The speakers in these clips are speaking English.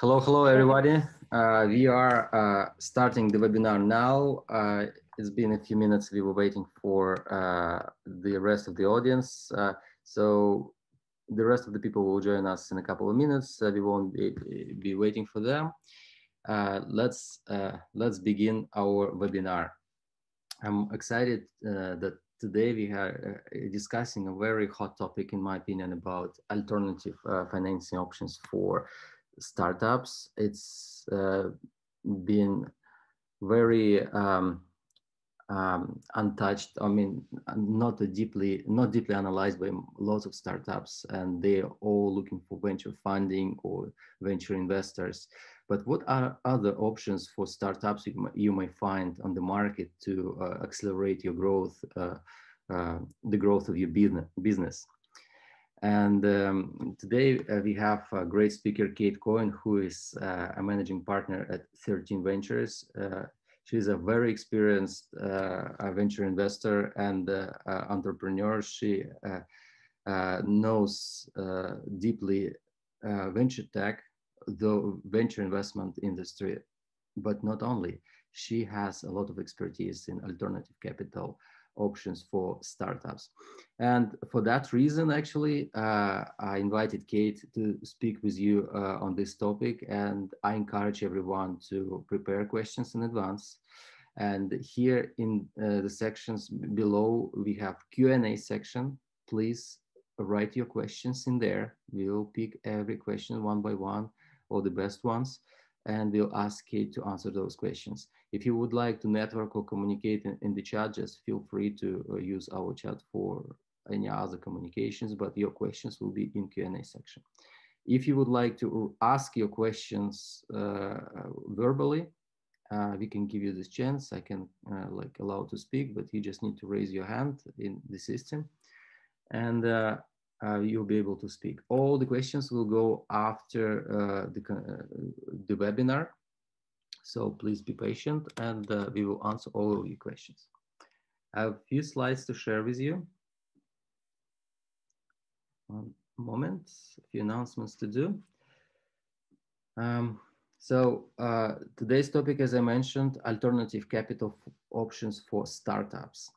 Hello, hello, everybody. Uh, we are uh, starting the webinar now. Uh, it's been a few minutes. We were waiting for uh, the rest of the audience. Uh, so the rest of the people will join us in a couple of minutes. Uh, we won't be, be, waiting for them. let's, let's begin our webinar. I'm excited that today we are discussing a very hot topic, in my opinion, about alternative financing options for startups. It's uh, been very um, um, untouched. I mean, not deeply, not deeply analyzed by lots of startups, and they're all looking for venture funding or venture investors. But what are other options for startups you, you may find on the market to uh, accelerate your growth, uh, uh, the growth of your business? And um, today uh, we have a great speaker, Kate Kohen, who is uh, a managing partner at 13 Ventures. Uh, she's a very experienced uh, venture investor and uh, uh, entrepreneur. She knows deeply venture tech, the venture investment industry, but not only. She has a lot of expertise in alternative capital options for startups. And for that reason, actually, uh, I invited Kate to speak with you uh, on this topic. And I encourage everyone to prepare questions in advance. And here in uh, the sections below, we have Q&A section. Please write your questions in there. We'll pick every question one by one or the best ones and we'll ask Kate to answer those questions. If you would like to network or communicate in, in the chat, just feel free to uh, use our chat for any other communications, but your questions will be in Q&A section. If you would like to ask your questions uh, verbally, uh, we can give you this chance. I can uh, like allow to speak, but you just need to raise your hand in the system. And uh, you'll be able to speak. All the questions will go after uh, the, uh, the webinar. So please be patient and uh, we will answer all of your questions. I have a few slides to share with you. One moment, a few announcements to do. Um, so uh, today's topic, as I mentioned, alternative capital options for startups.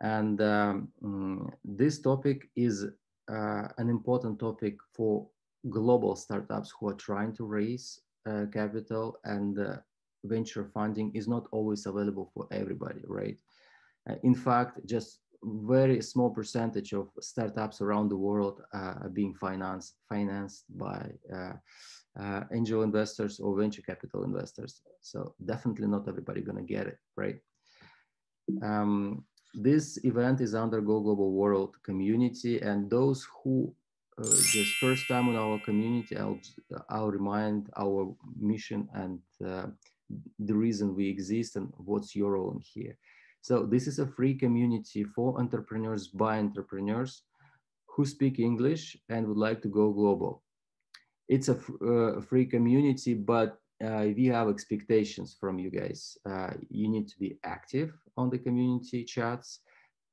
And um, mm, this topic is uh, an important topic for global startups who are trying to raise uh, capital and uh, venture funding is not always available for everybody, right? Uh, in fact, just very small percentage of startups around the world uh, are being financed financed by uh, angel investors or venture capital investors. So definitely not everybody gonna get it, right? Um, this event is under Go Global World community and those who uh, just first time in our community, I'll, I'll remind our mission and uh, the reason we exist and what's your role in here. So this is a free community for entrepreneurs by entrepreneurs who speak English and would like to go global. It's a uh, free community, but uh, we have expectations from you guys. Uh, you need to be active on the community chats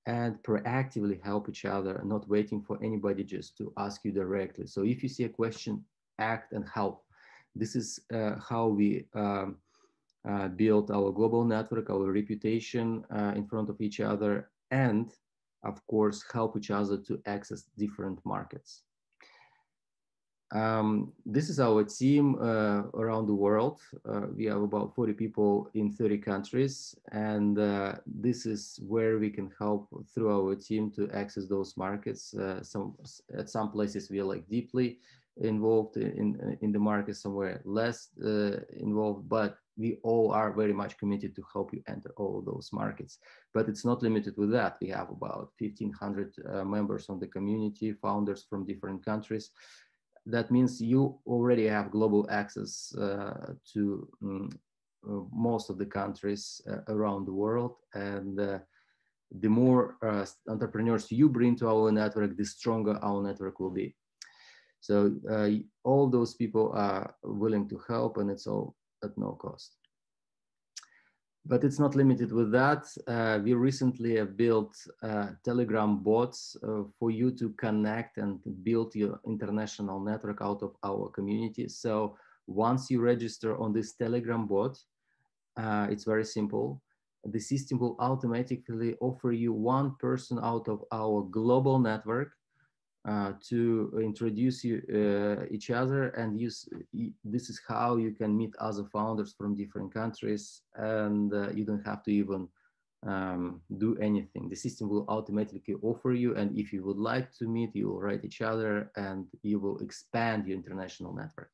and proactively help each other, not waiting for anybody just to ask you directly. So if you see a question, act and help. This is uh, how we um, uh, build our global network, our reputation uh, in front of each other, and of course, help each other to access different markets. Um, this is our team uh, around the world. Uh, we have about 40 people in 30 countries, and uh, this is where we can help through our team to access those markets. Uh, some at some places we are like deeply involved in in the market, somewhere less uh, involved, but we all are very much committed to help you enter all those markets. But it's not limited with that. We have about 1,500 uh, members on the community, founders from different countries that means you already have global access uh, to um, most of the countries uh, around the world. And uh, the more entrepreneurs you bring to our network, the stronger our network will be. So all those people are willing to help and it's all at no cost. But it's not limited with that. Uh, we recently have built uh, Telegram bots uh, for you to connect and build your international network out of our community. So Once you register on this Telegram bot, uh, it's very simple. The system will automatically offer you one person out of our global network uh, to introduce you uh, each other and use this is how you can meet other founders from different countries and uh, you don't have to even um, do anything. The system will automatically offer you and if you would like to meet you will write each other and you will expand your international network.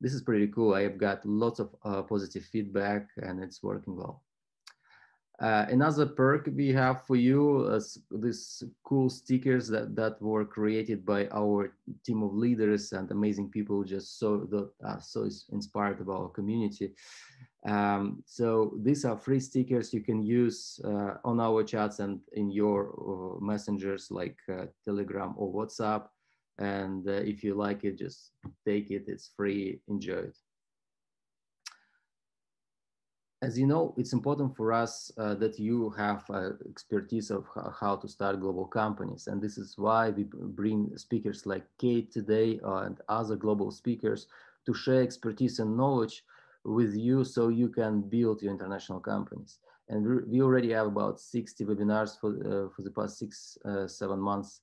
This is pretty cool. I have got lots of uh, positive feedback and it's working well uh, another perk we have for you is these cool stickers that, that were created by our team of leaders and amazing people just so uh, so inspired about our community. Um, so these are free stickers you can use uh, on our chats and in your uh, messengers like uh, Telegram or WhatsApp. And uh, if you like it, just take it. It's free. Enjoy it as you know, it's important for us uh, that you have uh, expertise of how to start global companies. And this is why we bring speakers like Kate today uh, and other global speakers to share expertise and knowledge with you so you can build your international companies. And we already have about 60 webinars for, uh, for the past six, uh, seven months.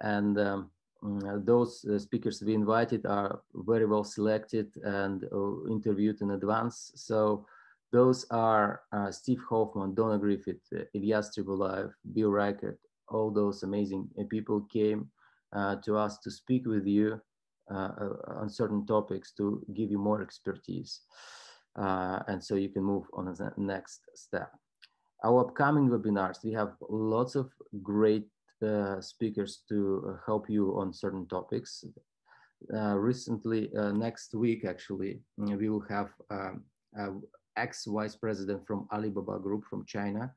And um, mm, those uh, speakers we invited are very well selected and interviewed in advance. So those are uh, Steve Hoffman, Donna Griffith, uh, Ilyas Tribulaev, Bill Reichert, all those amazing uh, people came uh, to us to speak with you uh, uh, on certain topics to give you more expertise. and so you can move on to the next step. Our upcoming webinars, we have lots of great speakers to help you on certain topics. recently, next week, actually, we will have um, ex-vice president from Alibaba Group from China.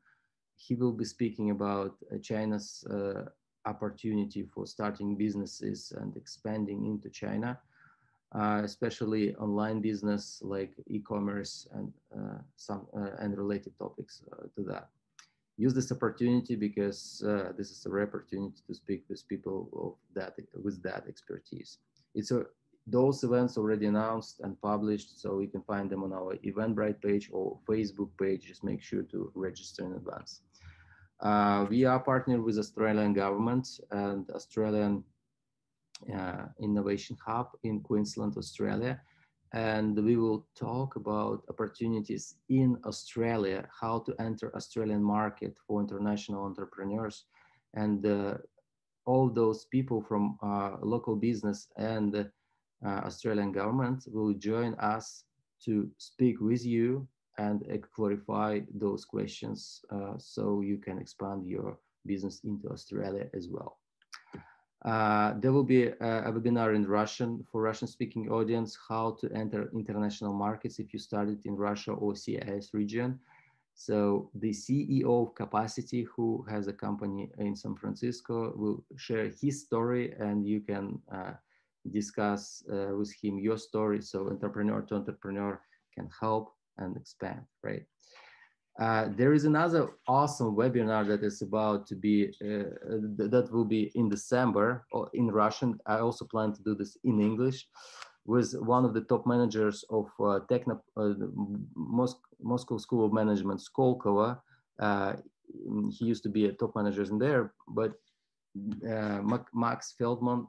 He will be speaking about uh, China's uh, opportunity for starting businesses and expanding into China, uh, especially online business like e-commerce and uh, some uh, and related topics uh, to that. Use this opportunity because this is a rare opportunity to speak with people of that with that expertise. It's a those events already announced and published, so you can find them on our Eventbrite page or Facebook page. Just make sure to register in advance. Uh, we are partnered with Australian government and Australian uh, Innovation Hub in Queensland, Australia. And we will talk about opportunities in Australia, how to enter Australian market for international entrepreneurs. And uh, all those people from local business and Australian government will join us to speak with you and uh, clarify those questions uh, so you can expand your business into Australia as well. Uh, there will be a, a, webinar in Russian for Russian speaking audience, how to enter international markets if you started in Russia or CIS region. So the CEO of Capacity, who has a company in San Francisco, will share his story and you can uh, discuss uh, with him your story so entrepreneur to entrepreneur can help and expand, right? Uh, there is another awesome webinar that is about to be, uh, that will be in December or in Russian. I also plan to do this in English with one of the top managers of uh, Techno, uh, Mos Moscow School of Management, Skolkovo. Uh, he used to be a top manager in there, but uh, Max Feldman,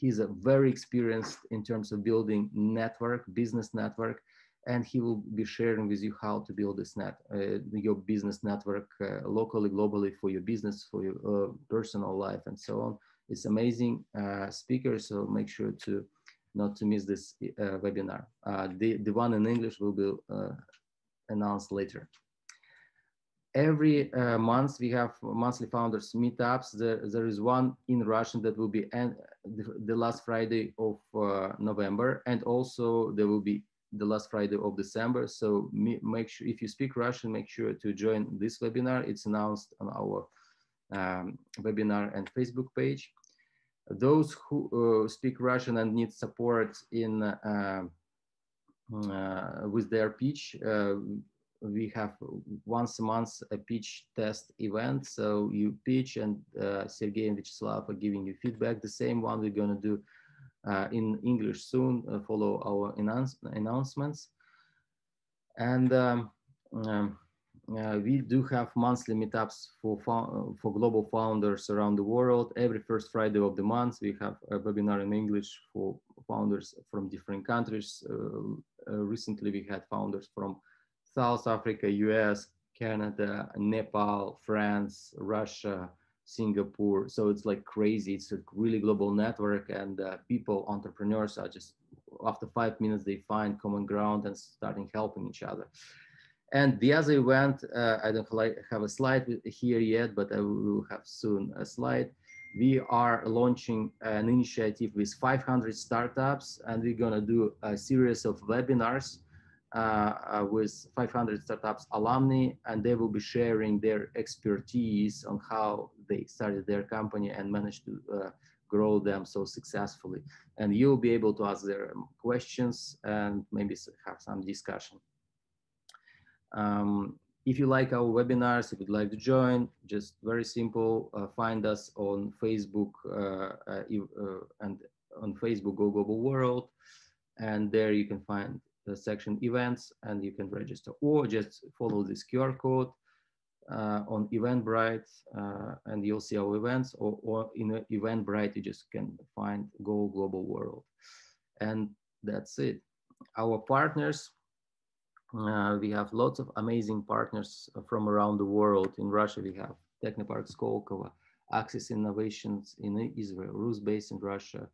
He's a very experienced in terms of building network, business network, and he will be sharing with you how to build this net, uh, your business network uh, locally, globally for your business, for your uh, personal life, and so on. It's amazing uh, speaker, so make sure to not to miss this uh, webinar. Uh, the the one in English will be announced later every uh, month we have monthly founders meetups. There, there is one in Russian that will be the, the, last Friday of uh, November, and also there will be the last Friday of December. So me, make sure if you speak Russian, make sure to join this webinar. It's announced on our um, webinar and Facebook page. Those who uh, speak Russian and need support in uh, uh, with their pitch, uh, we have once a month a pitch test event. So you pitch and uh, Sergey and Vyacheslav are giving you feedback. The same one we're going to do uh, in English soon. Uh, follow our announce announcements. And um, um, uh, we do have monthly meetups for for global founders around the world. Every first Friday of the month, we have a webinar in English for founders from different countries. Uh, recently, we had founders from South Africa, US, Canada, Nepal, France, Russia, Singapore. So it's like crazy. It's a really global network, and uh, people, entrepreneurs, are just after five minutes they find common ground and starting helping each other. And the other event, uh, I don't have a slide here yet, but I will have soon a slide. We are launching an initiative with 500 startups, and we're gonna do a series of webinars with 500 startups alumni, and they will be sharing their expertise on how they started their company and managed to uh, grow them so successfully. And you'll be able to ask their questions and maybe have some discussion. Um, if you like our webinars, if you'd like to join, just very simple, uh, find us on Facebook uh, uh, uh, and on Facebook, Go Global World. And there you can find section events and you can register or just follow this QR code uh, on Eventbrite uh, and you'll see our events or, or in Eventbrite, you just can find Go Global World. And that's it. Our partners, uh, we have lots of amazing partners from around the world. In Russia, we have Technopark Skolkovo, Access Innovations in Israel, RusBase in Russia,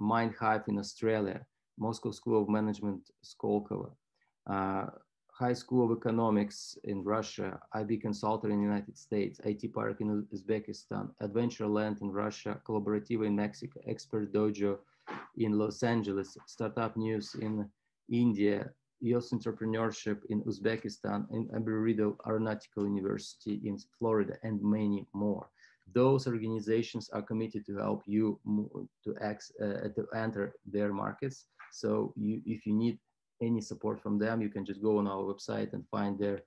MindHive in Australia, Moscow School of Management Skolkovo, uh, High School of Economics in Russia, IB Consultant in the United States, IT Park in Uzbekistan, Adventureland in Russia, Collaborativa in Mexico, Expert Dojo in Los Angeles, Startup News in India, youth entrepreneurship in Uzbekistan, and Embry-Riddle Aeronautical University in Florida, and many more. Those organizations are committed to help you to, uh, to enter their markets. So you, if you need any support from them, you can just go on our website and find their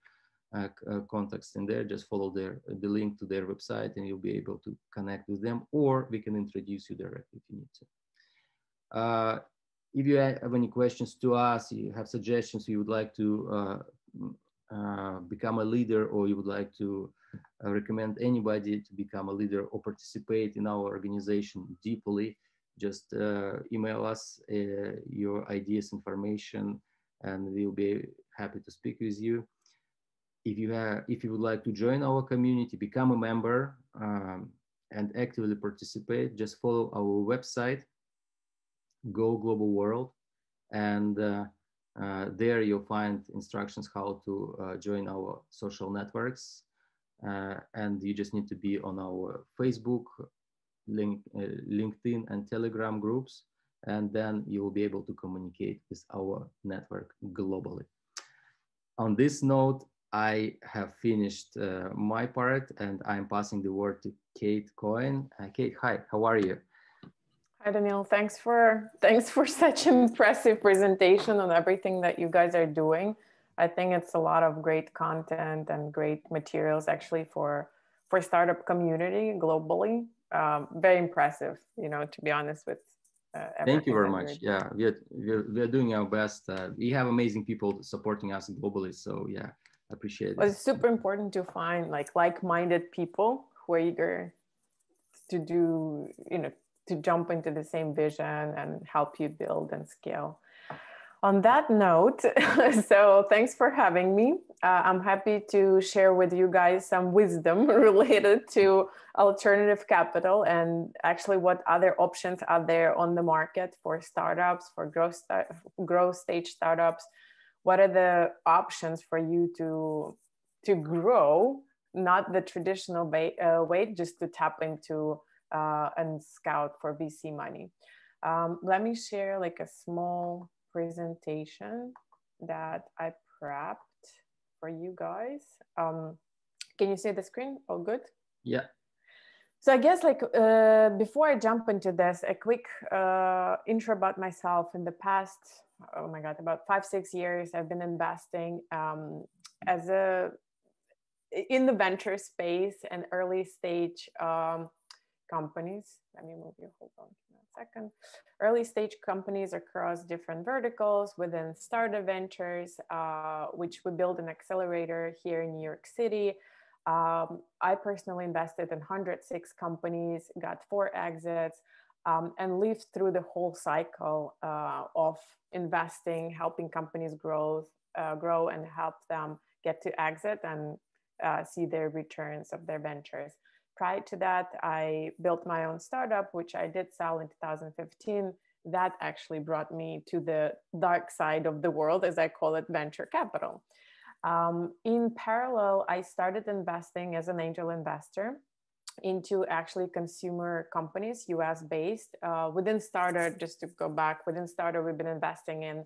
uh, uh, contacts in there. Just follow their the link to their website, and you'll be able to connect with them, or we can introduce you directly if you need to. Uh, if you have any questions to us, you have suggestions, you would like to uh, uh, become a leader or you would like to uh, recommend anybody to become a leader or participate in our organization deeply, just uh, email us uh, your ideas, information, and we'll be happy to speak with you. If you, have, if you would like to join our community, become a member um, and actively participate, just follow our website Go Global World. And uh, uh, there you'll find instructions how to uh, join our social networks. and you just need to be on our Facebook, link, LinkedIn and Telegram groups. And then you will be able to communicate with our network globally. On this note, I have finished uh, my part and I'm passing the word to Kate Kohen. Uh, Kate, hi, how are you? Hi, Daniel. Thanks for thanks for such impressive presentation on everything that you guys are doing. I think it's a lot of great content and great materials actually for for startup community globally. Um, very impressive, you know, to be honest with. Uh, Thank you very much. Yeah, we are, we are, we are doing our best. Uh, we have amazing people supporting us globally. So yeah, I appreciate it. Well, it's super important to find like like-minded people who are eager to do, you know, to jump into the same vision and help you build and scale. On that note, so thanks for having me. Uh, I'm happy to share with you guys some wisdom related to alternative capital and actually what other options are there on the market for startups, for growth, growth stage startups. What are the options for you to, to grow, not the traditional way, uh, way just to tap into uh, and scout for VC money. Um, let me share like a small presentation that I prepped for you guys. Um, can you see the screen? All good? Yeah. So I guess like uh, before I jump into this, a quick uh, intro about myself. In the past, oh my god, about five six years, I've been investing um, as a in the venture space and early stage um, companies. Let me move you. Hold on. Second. Early stage companies across different verticals within startup ventures, uh, which we build an accelerator here in New York City. Um, I personally invested in 106 companies, got four exits, um, and lived through the whole cycle uh, of investing, helping companies grow, uh, grow, and help them get to exit and uh, see their returns of their ventures. Prior to that, I built my own startup, which I did sell in 2015. That actually brought me to the dark side of the world, as I call it, venture capital. Um, in parallel, I started investing as an angel investor into actually consumer companies, US based. Uh, within Starter, just to go back, within Starter, we've been investing in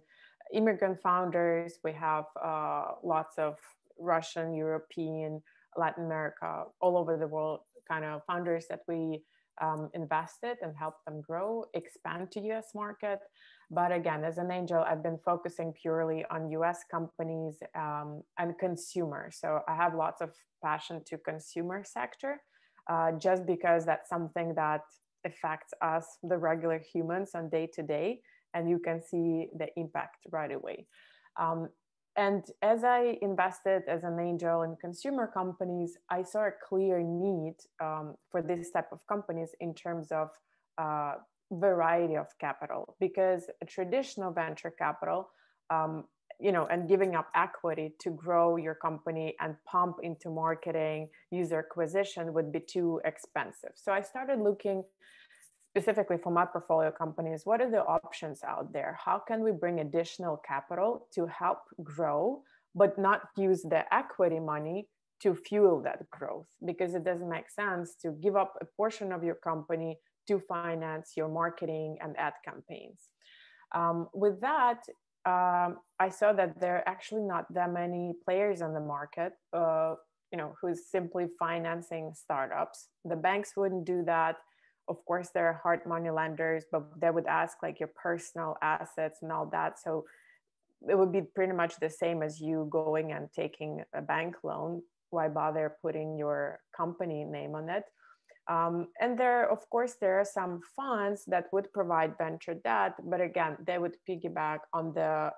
immigrant founders. We have uh, lots of Russian, European, Latin America, all over the world kind of founders that we um, invested and helped them grow, expand to US market. But again, as an angel, I've been focusing purely on US companies um, and consumer. So I have lots of passion to consumer sector, uh, just because that's something that affects us, the regular humans on day to day, and you can see the impact right away. Um, and as I invested as an angel in consumer companies, I saw a clear need um, for this type of companies in terms of uh, variety of capital, because traditional venture capital, um, you know, and giving up equity to grow your company and pump into marketing, user acquisition would be too expensive. So I started looking specifically for my portfolio companies, what are the options out there? How can we bring additional capital to help grow, but not use the equity money to fuel that growth? Because it doesn't make sense to give up a portion of your company to finance your marketing and ad campaigns. Um, with that, um, I saw that there are actually not that many players on the market, uh, you know, who's simply financing startups. The banks wouldn't do that of course there are hard money lenders but they would ask like your personal assets and all that. So it would be pretty much the same as you going and taking a bank loan. Why bother putting your company name on it? Um, and there of course there are some funds that would provide venture debt but again they would piggyback on the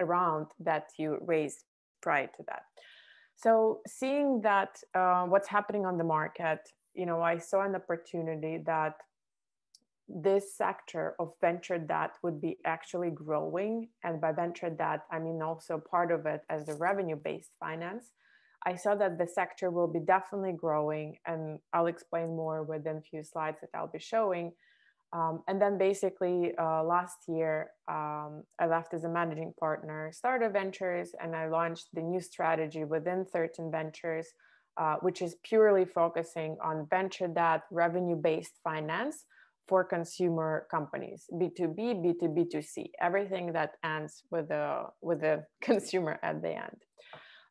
around that you raised prior to that. So seeing that uh, what's happening on the market you know, I saw an opportunity that this sector of venture debt would be actually growing. And by venture debt, I mean also part of it as the revenue based finance. I saw that the sector will be definitely growing, and I'll explain more within a few slides that I'll be showing. Um, and then basically uh, last year, um, I left as a managing partner, Startup Ventures, and I launched the new strategy within 13 Ventures, uh, which is purely focusing on venture debt, revenue based finance for consumer companies, B2B, B2B, 2 c everything that ends with the, with the consumer at the end.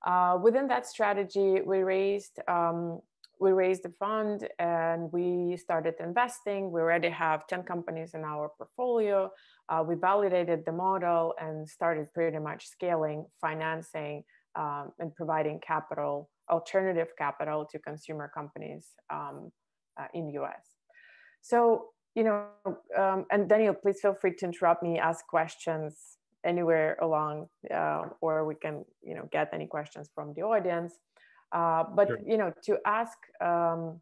Uh, within that strategy, we raised um, we raised a fund and we started investing. We already have 10 companies in our portfolio. Uh, we validated the model and started pretty much scaling financing um, and providing capital alternative capital to consumer companies um, uh, in the US. So, you know, um, and Daniel, please feel free to interrupt me, ask questions anywhere along, uh, or we can, you know, get any questions from the audience. Uh, but, sure. you know, to ask, um,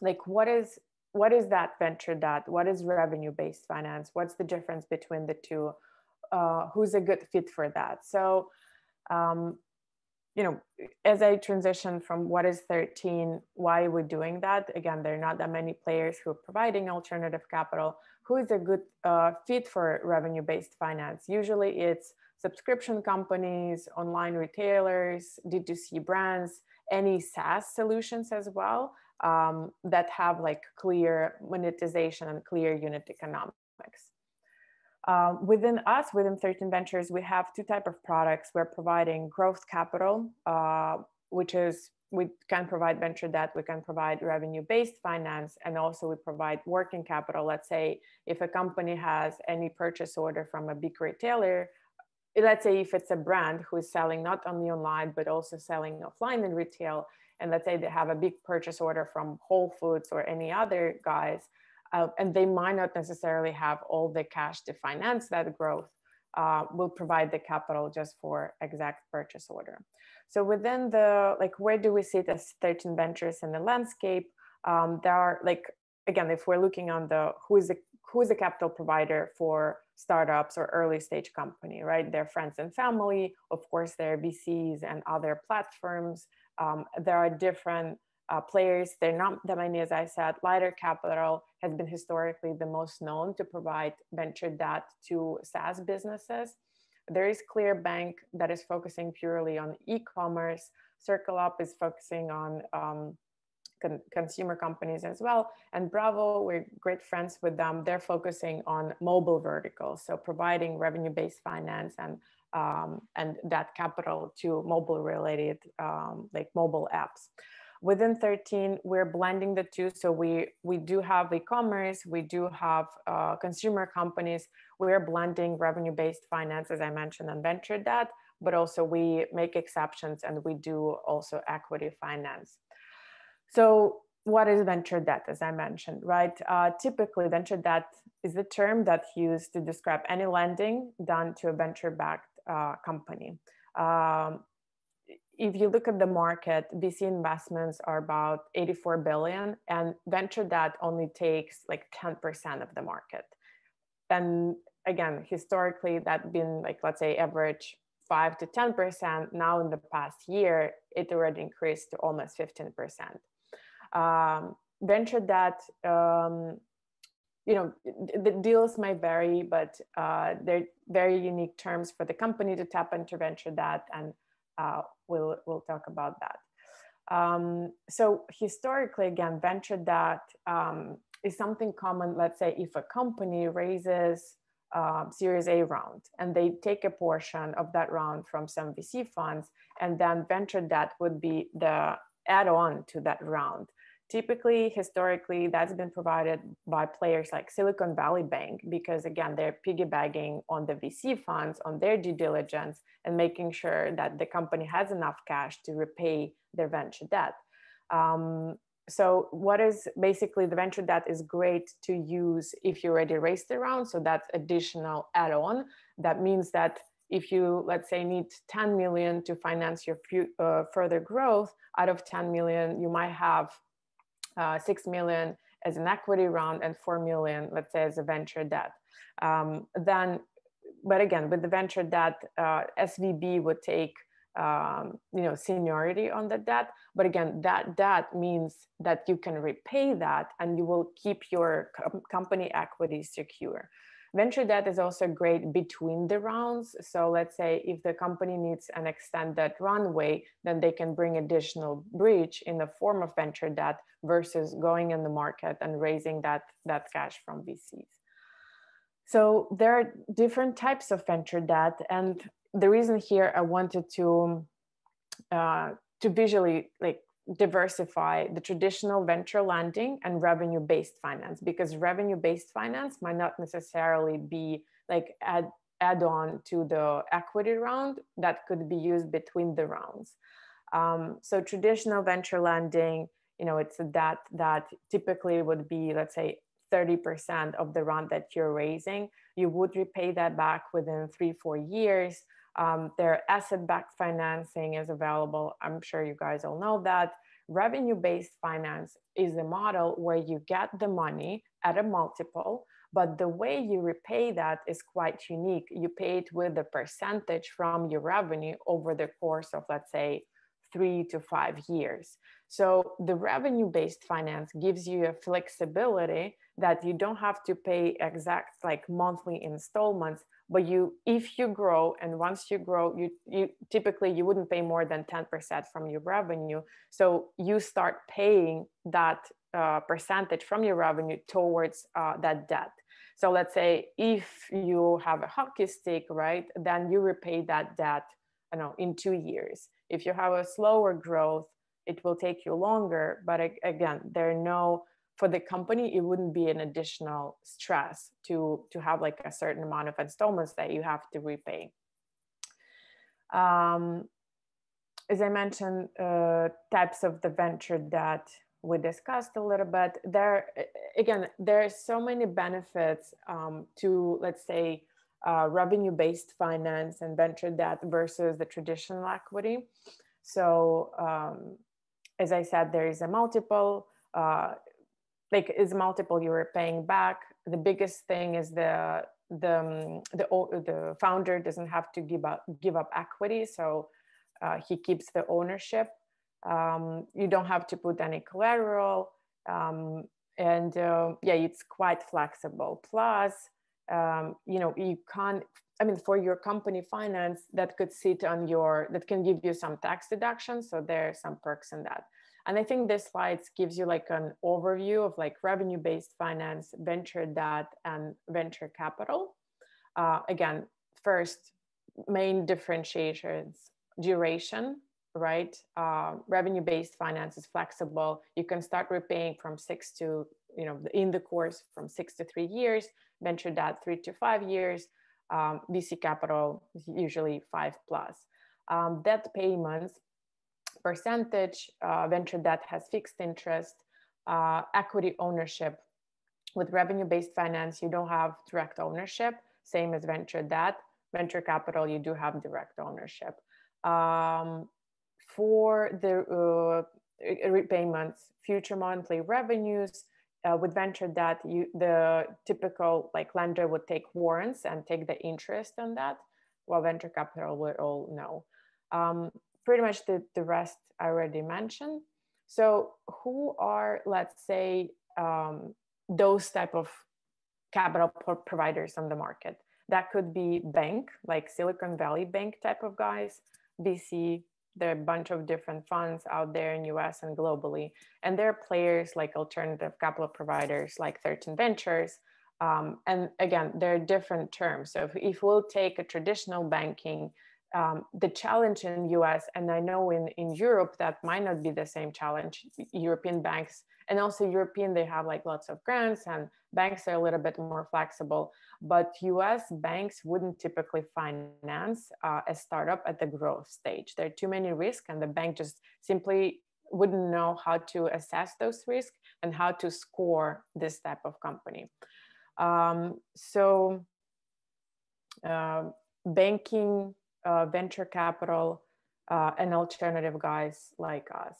like, what is what is that venture debt? What is revenue-based finance? What's the difference between the two? Uh, who's a good fit for that? So, um, you know, as I transition from what is 13, why we're doing that, again, there are not that many players who are providing alternative capital. Who is a good uh, fit for revenue based finance? Usually it's subscription companies, online retailers, D2C brands, any SaaS solutions as well um, that have like clear monetization and clear unit economics. Uh, within us, within 13 Ventures, we have two type of products. We're providing growth capital, uh, which is we can provide venture debt, we can provide revenue-based finance, and also we provide working capital. Let's say if a company has any purchase order from a big retailer, let's say if it's a brand who is selling not only online but also selling offline in retail, and let's say they have a big purchase order from Whole Foods or any other guys, uh, and they might not necessarily have all the cash to finance that growth, uh, will provide the capital just for exact purchase order. So within the, like, where do we sit as 13 ventures in the landscape? Um, there are like, again, if we're looking on the, who is the, who is the capital provider for startups or early stage company, right? Their friends and family, of course, their VCs and other platforms. Um, there are different uh, players. They're not that many, as I said. Lighter Capital has been historically the most known to provide venture debt to SaaS businesses. There is Clearbanc that is focusing purely on e-commerce. CircleUp is focusing on um, con consumer companies as well. And Bravo, we're great friends with them. They're focusing on mobile verticals, so providing revenue-based finance and um, and that capital to mobile-related um, like mobile apps within 13 we're blending the two. So we we do have e-commerce we do have uh, consumer companies. We're blending revenue-based finance as i mentioned and venture debt but also we make exceptions and we do also equity finance. So what is venture debt as i mentioned right? Uh, typically venture debt is the term that's used to describe any lending done to a venture-backed uh, company. Um, if you look at the market, VC investments are about 84 billion, and venture debt only takes like 10% of the market. And again, historically, that's been like, let's say, average 5 to 10%. Now, in the past year, it already increased to almost 15%. Um, venture debt, um, you know, the deals may vary, but uh, they're very unique terms for the company to tap into venture debt and uh, we'll, we'll talk about that. Um, so historically, again, venture debt um, is something common. Let's say if a company raises uh, Series A round and they take a portion of that round from some VC funds, and then venture debt would be the add-on to that round. Typically, historically, that's been provided by players like Silicon Valley Bank because, again, they're piggybacking on the VC funds, on their due diligence, and making sure that the company has enough cash to repay their venture debt. Um, so what is basically the venture debt is great to use if you already raised the round. So that's additional add-on. That means that if you, let's say, need 10 million to finance your uh, further growth, out of 10 million, you might have uh, 6 million as an equity round and 4 million, let's say, as a venture debt. Um, then, but again, with the venture debt, uh, SVB would take um, you know seniority on the debt but again that debt means that you can repay that and you will keep your com company equity secure Venture debt is also great between the rounds. So let's say if the company needs an extended runway, then they can bring additional bridge in the form of venture debt versus going in the market and raising that, that cash from VCs. So there are different types of venture debt. And the reason here I wanted to, uh, to visually like diversify the traditional venture lending and revenue based finance because revenue based finance might not necessarily be like add add on to the equity round that could be used between the rounds. Um, so traditional venture lending you know it's debt that typically would be let's say 30% of the round that you're raising. You would repay that back within three four years um, their asset-backed financing is available. I'm sure you guys all know that. Revenue-based finance is a model where you get the money at a multiple, but the way you repay that is quite unique. You pay it with a percentage from your revenue over the course of, let's say, three to five years. So the revenue-based finance gives you a flexibility that you don't have to pay exact like monthly installments, but you if you grow and once you grow you you typically you wouldn't pay more than 10% from your revenue. So you start paying that uh, percentage from your revenue towards uh, that debt. So let's say if you have a hockey stick right then you repay that debt you know in two years. If you have a slower growth it will take you longer but again there are no for the company, it wouldn't be an additional stress to, to have like a certain amount of installments that you have to repay. Um, as I mentioned, uh, types of the venture that we discussed a little bit. There, again, there are so many benefits um, to, let's say, uh, revenue-based finance and venture debt versus the traditional equity. So, um, as I said, there is a multiple, uh, like is multiple you're paying back. The biggest thing is the the um, the the founder doesn't have to give up give up equity, so uh, he keeps the ownership. Um, you don't have to put any collateral, um, and uh, yeah, it's quite flexible. Plus, um, you know, you can't. I mean, for your company finance, that could sit on your that can give you some tax deductions. So there are some perks in that. And I think this slides gives you like an overview of like revenue-based finance, venture debt, and venture capital. Uh, again, first, main differentiations, duration, right? Uh, revenue-based finance is flexible. You can start repaying from six to, you know, in the course from six to three years, venture debt three to five years, um, VC capital usually five plus. Um, debt payments percentage, uh, venture debt has fixed interest, uh, equity ownership. With revenue-based finance, you don't have direct ownership, same as venture debt. Venture capital, you do have direct ownership. Um, for the uh, repayments, future monthly revenues, uh, with venture debt, you, the typical like lender would take warrants and take the interest on that, while venture capital would all know. Um, pretty much the, the rest I already mentioned. So who are, let's say, um, those type of capital providers on the market? That could be bank, like Silicon Valley Bank type of guys, VC. There are a bunch of different funds out there in US and globally. And there are players like alternative capital providers like 13 Ventures. Um, and again, there are different terms. So if, if we'll take a traditional banking um, the challenge in US, and I know in, in Europe that might not be the same challenge, European banks, and also European, they have like lots of grants and banks are a little bit more flexible, but US banks wouldn't typically finance uh, a startup at the growth stage. There are too many risks and the bank just simply wouldn't know how to assess those risks and how to score this type of company. Um, so uh, banking uh, venture capital uh, and alternative guys like us.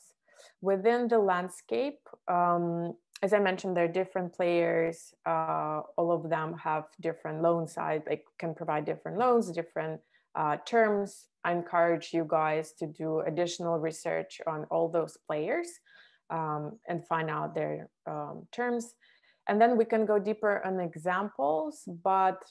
Within the landscape, um, as I mentioned, there are different players. Uh, all of them have different loan size, they can provide different loans, different uh, terms. I encourage you guys to do additional research on all those players um, and find out their um, terms. And then we can go deeper on examples, but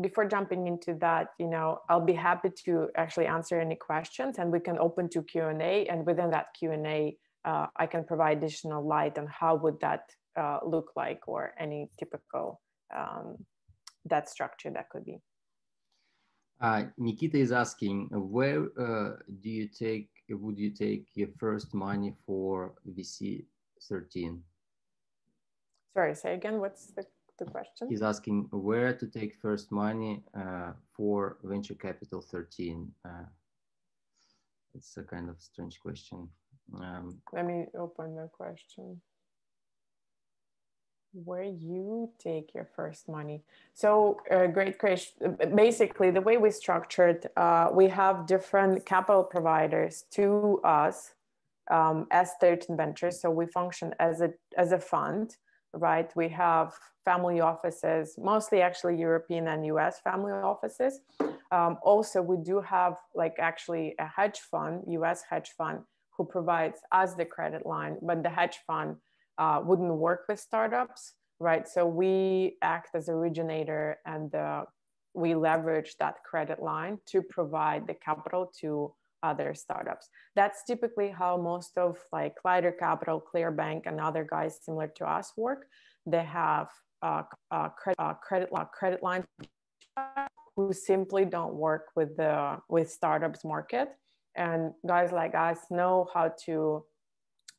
before jumping into that, you know, I'll be happy to actually answer any questions and we can open to Q&A and within that Q&A, uh, I can provide additional light on how would that uh, look like or any typical um, that structure that could be. Uh, Nikita is asking, where uh, do you take, would you take your first money for VC 13? Sorry, say again, what's the the question? He's asking where to take first money uh, for venture capital 13. Uh, it's a kind of strange question. Um, Let me open the question. Where you take your first money. So, uh, great question. Basically, the way we structured, uh, we have different capital providers to us um, as 13 Ventures. So we function as a as a fund right? We have family offices, mostly actually European and US family offices. Um, also, we do have like actually a hedge fund, US hedge fund, who provides us the credit line, but the hedge fund uh, wouldn't work with startups, right? So we act as originator and uh, we leverage that credit line to provide the capital to other startups. That's typically how most of like Lighter Capital, Clearbanc, and other guys similar to us work. They have uh, uh, credit, uh, credit, credit line who simply don't work with the with startups market. And guys like us know how to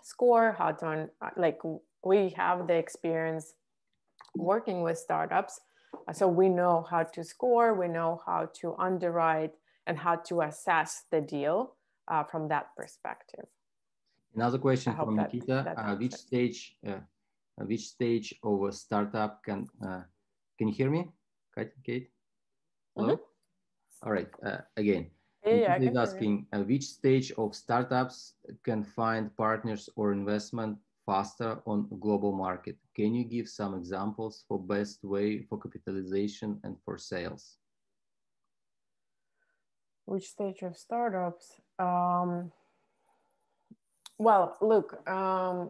score, how to like we have the experience working with startups. So we know how to score, we know how to underwrite, and how to assess the deal uh, from that perspective. Another question from that, Nikita: that uh, Which stage, uh, which stage of a startup can can you hear me, Kate? Hello. Mm -hmm. All right. again, yeah, yeah, asking uh, which stage of startups can find partners or investment faster on global market. Can you give some examples for best way for capitalization and for sales? Which stage of startups? Um, well, look, um,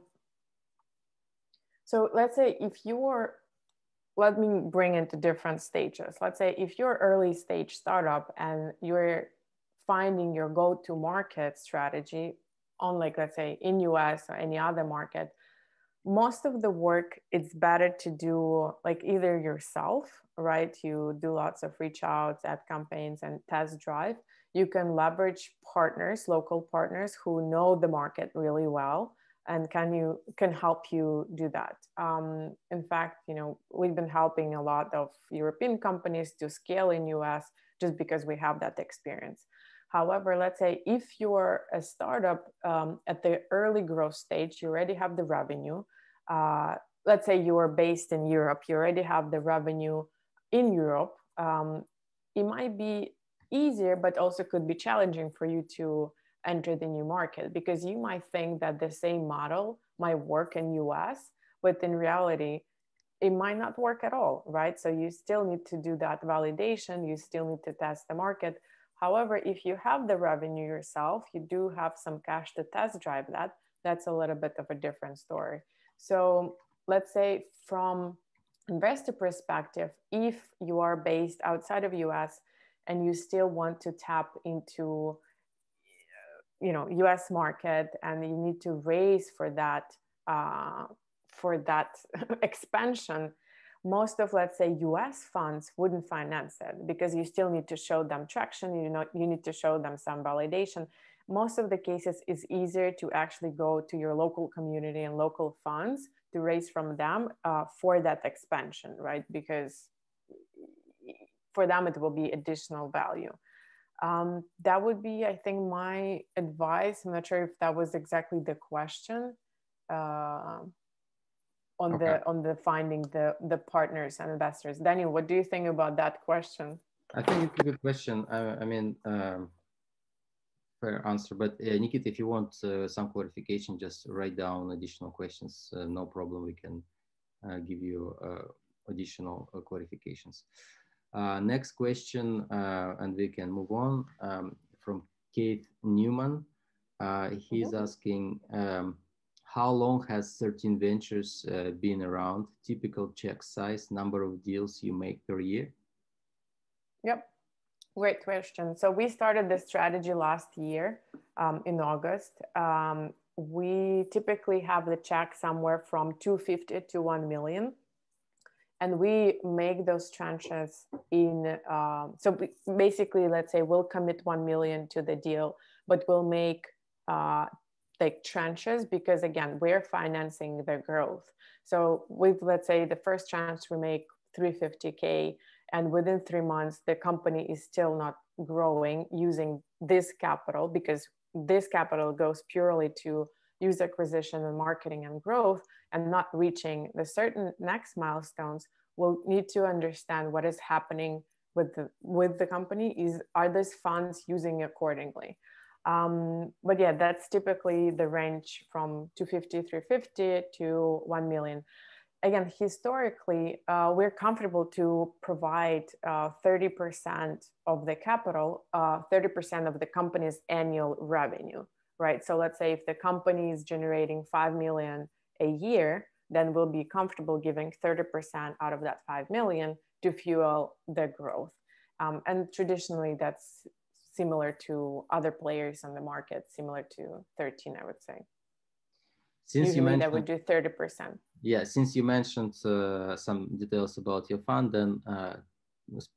so let's say if you are, let me bring into different stages. Let's say if you're early stage startup and you're finding your go-to market strategy on like let's say in us or any other market most of the work it's better to do like either yourself right? You do lots of reach outs ad campaigns and test drive. You can leverage partners local partners who know the market really well and can you can help you do that. Um, in fact you know we've been helping a lot of european companies to scale in us just because we have that experience. However, let's say if you're a startup um, at the early growth stage, you already have the revenue. Uh, let's say you are based in Europe, you already have the revenue in Europe. Um, it might be easier, but also could be challenging for you to enter the new market because you might think that the same model might work in US, but in reality, it might not work at all, right? So you still need to do that validation. You still need to test the market. However, if you have the revenue yourself, you do have some cash to test drive that, that's a little bit of a different story. So let's say from investor perspective, if you are based outside of US and you still want to tap into you know US market and you need to raise for that uh, for that expansion, most of let's say us funds wouldn't finance it because you still need to show them traction. You know you need to show them some validation most of the cases it's easier to actually go to your local community and local funds to raise from them uh, for that expansion right? Because for them it will be additional value. Um, that would be i think my advice. I'm not sure if that was exactly the question uh, on okay. the on the finding the the partners and investors. Daniel what do you think about that question? I think it's a good question. I, I mean um, fair answer but uh, nikita if you want uh, some clarification just write down additional questions uh, no problem we can uh, give you uh, additional uh, clarifications next question and we can move on um, from keith newman he's mm -hmm. asking um, how long has 13 Ventures uh, been around? Typical check size, number of deals you make per year? Yep, great question. So we started this strategy last year um, in August. Um, we typically have the check somewhere from 250 to 1 million. And we make those tranches in, uh, so basically, let's say we'll commit 1 million to the deal, but we'll make uh, like tranches because again we're financing the growth so with let's say the first tranche we make 350k and within three months the company is still not growing using this capital because this capital goes purely to user acquisition and marketing and growth and not reaching the certain next milestones. We'll need to understand what is happening with the with the company. Is are these funds using accordingly? Um, but yeah, that's typically the range from 250, 350 to 1 million. Again, historically, uh, we're comfortable to provide uh, 30% of the capital, uh, 30% of the company's annual revenue, right? So let's say if the company is generating 5 million a year, then we'll be comfortable giving 30% out of that 5 million to fuel the growth. Um, and traditionally, that's similar to other players on the market, similar to 13, I would say. Since Usually you mentioned, that would do 30%. Yeah, since you mentioned uh, some details about your fund, then uh,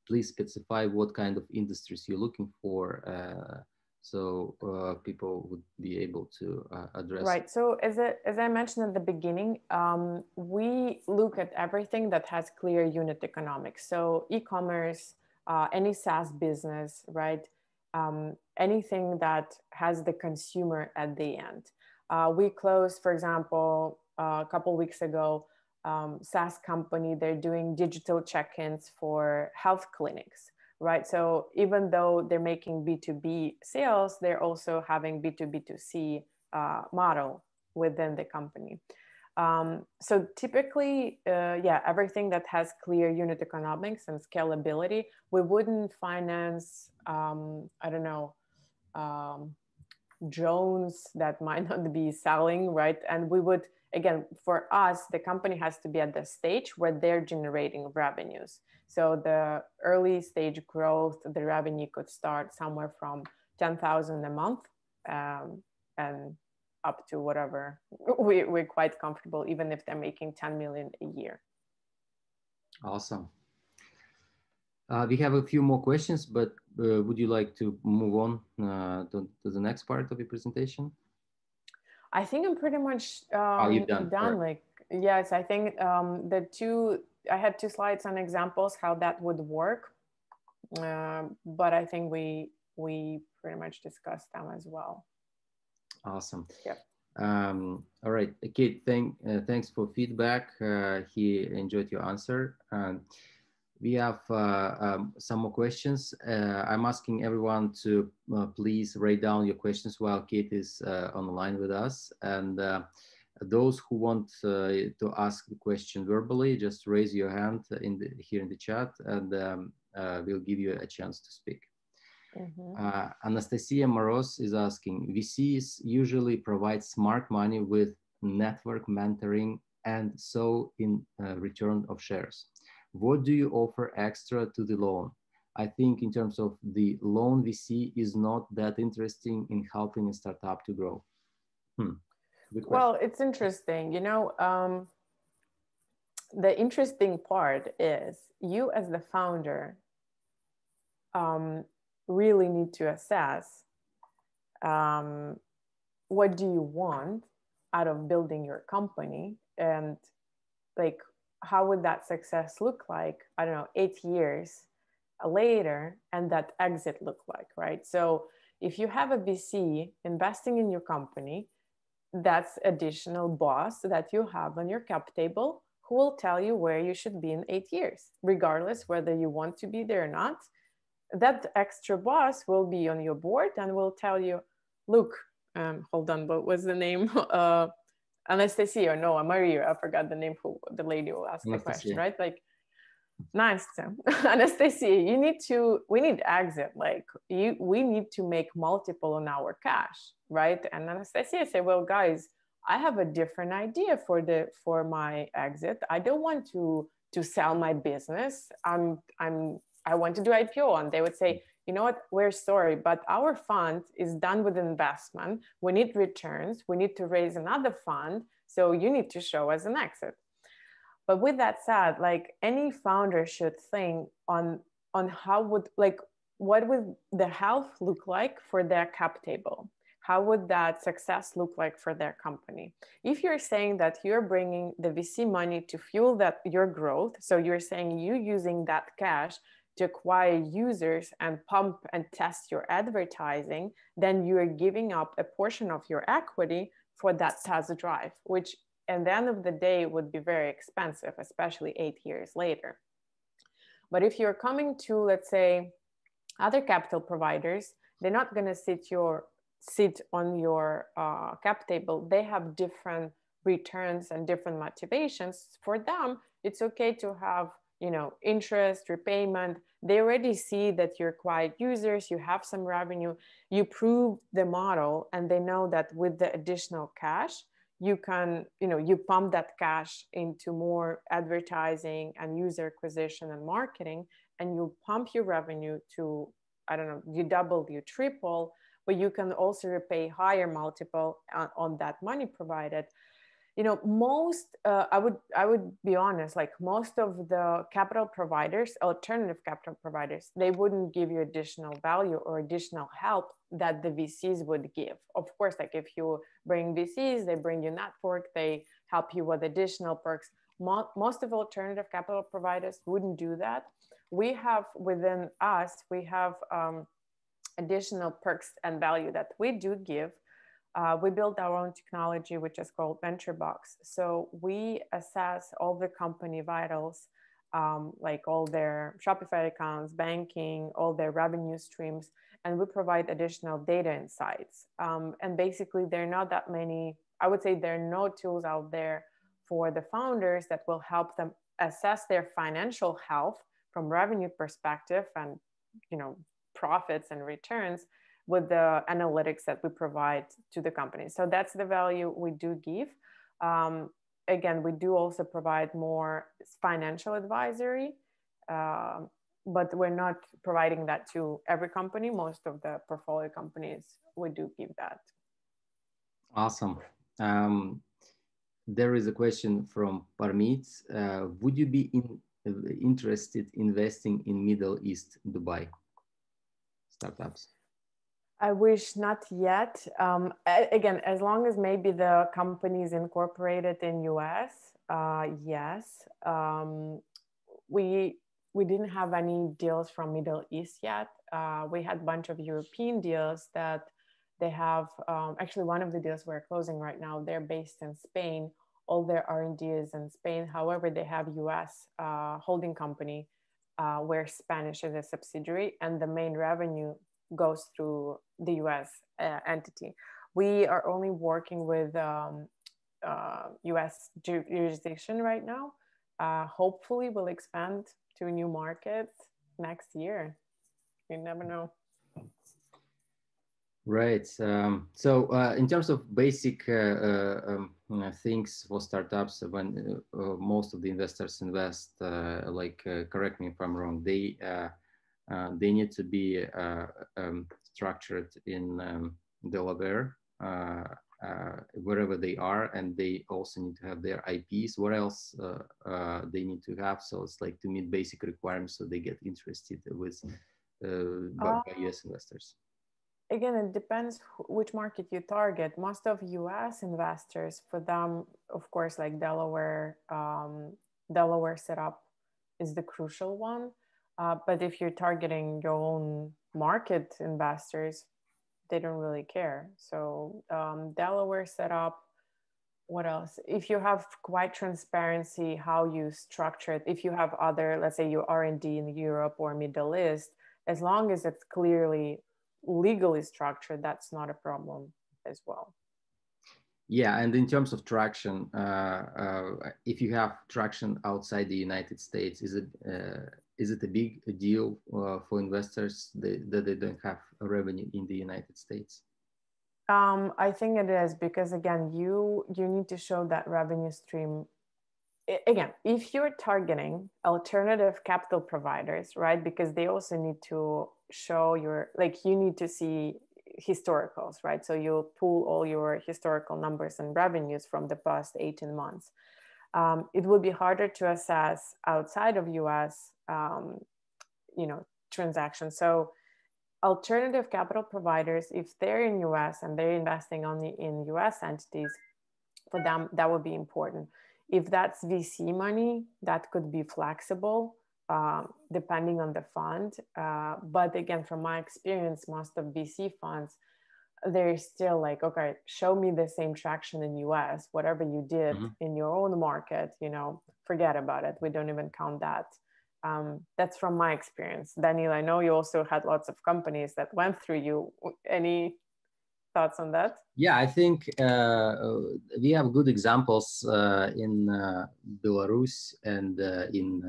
please specify what kind of industries you're looking for uh, so uh, people would be able to uh, address. Right. So as, a, as I mentioned at the beginning, um, we look at everything that has clear unit economics. So e-commerce, uh, any SaaS business, right? um, anything that has the consumer at the end. Uh, we closed, for example, uh, a couple weeks ago, um, SaaS company, they're doing digital check-ins for health clinics, right? So even though they're making B2B sales, they're also having B2B2C uh, model within the company. Um, so typically, uh, yeah, everything that has clear unit economics and scalability, we wouldn't finance, um, I don't know, um, drones that might not be selling, right? And we would, again, for us, the company has to be at the stage where they're generating revenues. So the early stage growth, the revenue could start somewhere from 10,000 a month um, and up to whatever we, we're quite comfortable, even if they're making 10 million a year. Awesome. Uh, we have a few more questions, but uh, would you like to move on uh, to, to, the next part of your presentation? I think I'm pretty much um, done. done. Like, yes, I think um, the two, I had two slides on examples how that would work. Uh, but I think we, we pretty much discussed them as well. Awesome. Yeah. Um, all right, Kate, thank, uh, thanks for feedback. Uh, he enjoyed your answer. We have uh, um, some more questions. Uh, I'm asking everyone to uh, please write down your questions while Kate is uh, on the line with us. And those who want to ask the question verbally, just raise your hand in the, here in the chat and um, we'll give you a chance to speak. Mm-hmm. Uh, Anastasia Moros is asking, VCs usually provide smart money with network mentoring and so in uh, return of shares. What do you offer extra to the loan? I think in terms of the loan VC is not that interesting in helping a startup to grow. Hmm. Well, it's interesting. You know, um, the interesting part is you as the founder um, really need to assess um, what do you want out of building your company and like how would that success look like i don't know eight years later and that exit look like right so if you have a vc investing in your company that's additional boss that you have on your cap table who will tell you where you should be in eight years regardless whether you want to be there or not that extra boss will be on your board and will tell you, look, um, hold on, what was the name? Uh, Anastasia, no, Maria, I forgot the name who the lady who asked Anastasia. the question, right? Like, nice, Anastasia, you need to, we need exit. Like, you, we need to make multiple on our cash, right? And Anastasia said, well, guys, I have a different idea for the for my exit. I don't want to to sell my business. I'm I'm I want to do IPO. And they would say. You know what, we're sorry, but our fund is done with investment. We need returns. We need to raise another fund. So you need to show us an exit. But with that said, like any founder should think on on how would like what would the health look like for their cap table? How would that success look like for their company? If you're saying that you're bringing the VC money to fuel that your growth, so you're saying you using that cash to acquire users and pump and test your advertising, then you are giving up a portion of your equity for that test drive, which at the end of the day would be very expensive, especially eight years later. But if you're coming to, let's say, other capital providers, they're not going to sit your sit on your uh, cap table. They have different returns and different motivations. For them, it's okay to have you know interest repayment they already see that you're quiet users you have some revenue you prove the model and they know that with the additional cash you can you know you pump that cash into more advertising and user acquisition and marketing and you pump your revenue to i don't know you double you triple but you can also repay higher multiple on, on that money provided you know most uh, i would i would be honest like most of the capital providers alternative capital providers they wouldn't give you additional value or additional help that the vcs would give. Of course like if you bring vcs they bring you network they help you with additional perks. Mo- most of alternative capital providers wouldn't do that. We have within us we have um, additional perks and value that we do give uh, we built our own technology, which is called VentureBox. So we assess all the company vitals, um, like all their Shopify accounts, banking, all their revenue streams, and we provide additional data insights. Um, and basically, there are not that many, I would say, there are no tools out there for the founders that will help them assess their financial health from revenue perspective and you know profits and returns with the analytics that we provide to the company. So that's the value we do give. Um, again, we do also provide more financial advisory, uh, but we're not providing that to every company. Most of the portfolio companies, we do give that. Awesome. Um, there is a question from Parmit. Uh, would you be in, uh, interested investing in Middle East, Dubai startups? I wish not yet. Um, again, as long as maybe the company is incorporated in US, uh, yes. Um, we we didn't have any deals from Middle East yet. Uh, we had a bunch of European deals that they have. Um, actually, one of the deals we're closing right now. They're based in Spain. All their R and D is in Spain. However, they have US uh, holding company uh, where Spanish is a subsidiary, and the main revenue goes through the US uh, entity. We are only working with um, uh, US jurisdiction right now. Uh, hopefully, we'll expand to new market next year. You never know. Right. Um, so, uh, in terms of basic uh, uh, um, things for startups, when most of the investors invest, like, correct me if I'm wrong, they uh, they need to be uh, um, structured in um, Delaware, uh, wherever they are, and they also need to have their IPs. What else they need to have? So it's like to meet basic requirements, so they get interested with by, by US investors again it depends which market you target most of us investors for them of course like delaware um, delaware setup is the crucial one uh, but if you're targeting your own market investors, they don't really care. So um, Delaware setup. What else? If you have quite transparency how you structure it, if you have other, let's say your R and D in Europe or Middle East, as long as it's clearly legally structured, that's not a problem as well. Yeah, and in terms of traction, uh, uh, if you have traction outside the United States, is it uh, is it a big deal uh, for investors that, that, they don't have revenue in the United States? Um, I think it is because again, you you need to show that revenue stream. Again, if you're targeting alternative capital providers, right? Because they also need to show your like you need to see historicals, right? So you'll pull all your historical numbers and revenues from the past 18 months. Um, it would be harder to assess outside of US um, you know transactions so alternative capital providers if they're in us and they're investing only in us entities for them that would be important if that's vc money that could be flexible uh, depending on the fund uh, but again from my experience most of vc funds they're still like okay show me the same traction in us whatever you did mm-hmm. in your own market you know forget about it we don't even count that um, that's from my experience. Daniel, I know you also had lots of companies that went through you. Any thoughts on that? Yeah, I think uh, we have good examples uh, in uh, Belarus and uh, in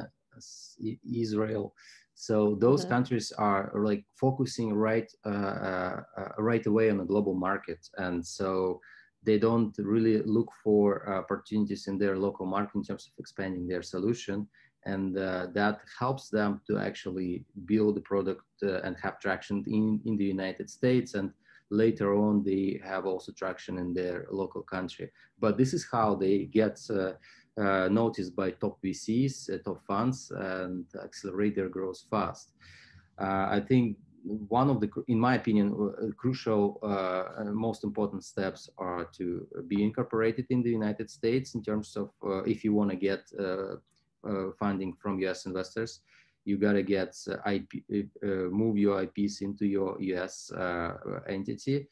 Israel. So those mm-hmm. countries are like focusing right uh, right away on the global market, and so they don't really look for opportunities in their local market in terms of expanding their solution and uh, that helps them to actually build the product uh, and have traction in, in the United States and later on they have also traction in their local country. But this is how they get uh, uh noticed by top VCs, uh, top funds and accelerate their growth fast. Uh, I think one of the, in my opinion, crucial, most important steps are to be incorporated in the United States in terms of if you want to get uh, funding from US investors, you gotta get uh, IP, uh, move your IPs into your US entity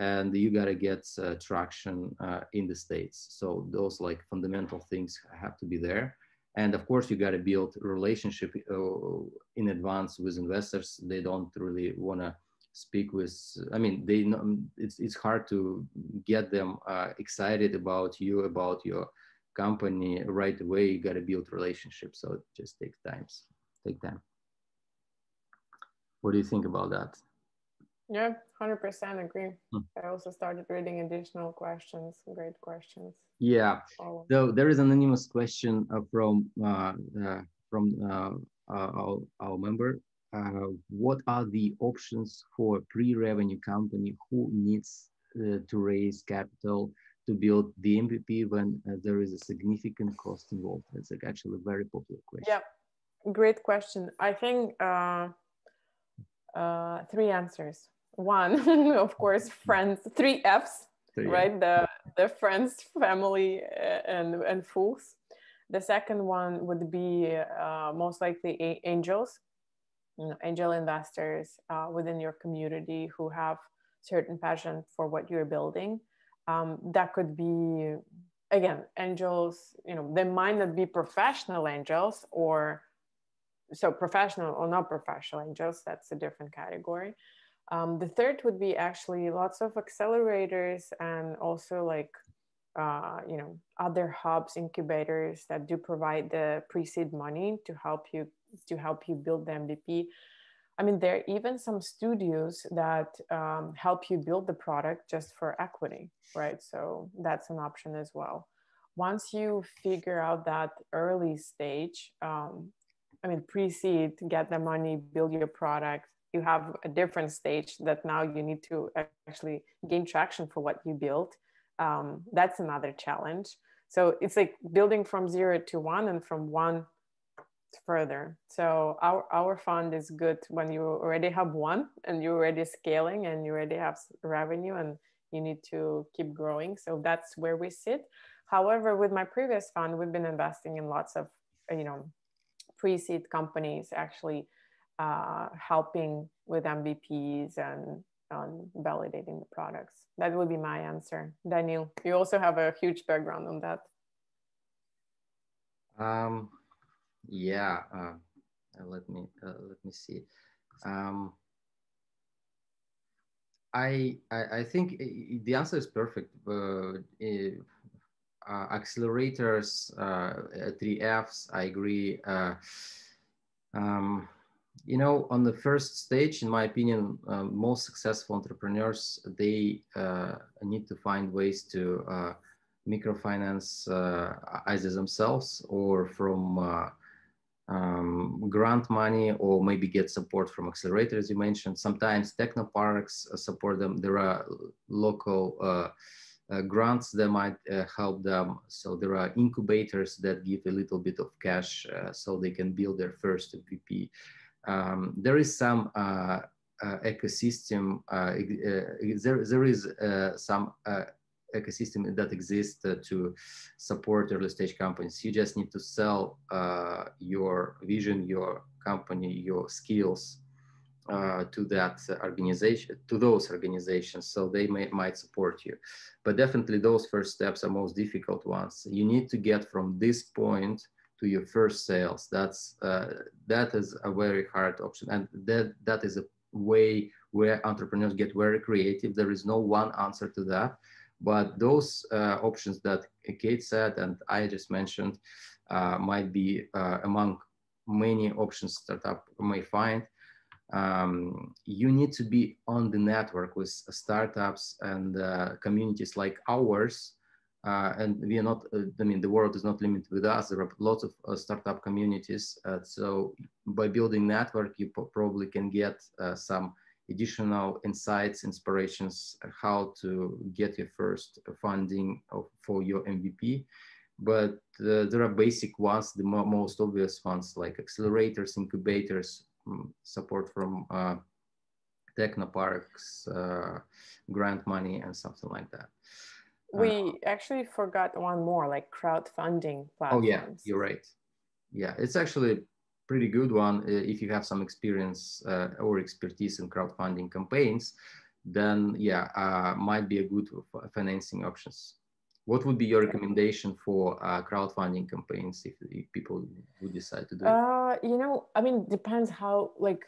and you got to get uh, traction uh, in the states. So those like fundamental things have to be there. And of course you got to build relationship uh, in advance with investors. They don't really want to speak with i mean they know it's, it's hard to get them uh, excited about you about your company right away. You got to build relationships. So it just takes times take time. What do you think about that yeah, 100% agree. Hmm. I also started reading additional questions, great questions. Yeah. So there is an anonymous question uh, from uh, uh, from uh, uh, our, our member. Uh, what are the options for a pre-revenue company who needs to raise capital to build the MVP when there is a significant cost involved? That's actually a very popular question. Yeah, great question. I think three answers one of course friends three f's right? The the friends family uh, and and fools. The second one would be uh, most likely angels you know, angel investors uh, within your community who have certain passion for what you're building. Um, that could be again angels you know they might not be professional angels or so professional or not professional angels that's a different category um, the third would be actually lots of accelerators and also like uh, you know other hubs incubators that do provide the pre-seed money to help you to help you build the mvp i mean there are even some studios that um, help you build the product just for equity right? So that's an option as well. Once you figure out that early stage um, i mean pre-seed get the money build your product you have a different stage that now you need to actually gain traction for what you built um, that's another challenge. So it's like building from zero to one and from one further. So our our fund is good when you already have one and you're already scaling and you already have revenue and you need to keep growing. So that's where we sit. However with my previous fund we've been investing in lots of you know pre-seed companies actually uh, helping with MVPs and on validating the products. That would be my answer. Daniel, you also have a huge background on that. Um, yeah, uh, let me uh, let me see. Um, I, I, I think the answer is perfect. Uh, uh, accelerators, uh, three Fs. I agree. Uh, um, you know, on the first stage, in my opinion, um, most successful entrepreneurs, they uh, need to find ways to uh, microfinance uh, either themselves or from uh, um, grant money or maybe get support from accelerators you mentioned. Sometimes technoparks uh, support them. There are local uh, grants that might help them. So there are incubators that give a little bit of cash so they can build their first MVP um, there is some uh, uh, ecosystem, uh, there, there is some ecosystem that exists to support early stage companies. You just need to sell your vision, your company, your skills uh, to that organization, to those organizations, so they may, might support you. But definitely, those first steps are most difficult ones. You need to get from this point to your first sales. That's uh, that is a very hard option, and that that is a way where entrepreneurs get very creative. There is no one answer to that, but those uh, options that Kate said and I just mentioned uh, might be uh, among many options startup may find. Um, you need to be on the network with startups and uh, communities like ours and we are not, uh, I mean, the world is not limited with us. There are lots of uh, startup communities. Uh, so by building network, you probably can get uh, some additional insights, inspirations, uh, how to get your first funding for your MVP. But there are basic ones, the mo most obvious ones like accelerators, incubators, um, support from technoparks, grant money, and something like that. Uh, we actually forgot one more, like crowdfunding platforms. Oh yeah, you're right. Yeah, it's actually a pretty good one if you have some experience uh, or expertise in crowdfunding campaigns. then yeah, uh, might be a good financing options. What would be your recommendation for uh, crowdfunding campaigns if, if, people would decide to do it? Uh, you know, I mean, depends how like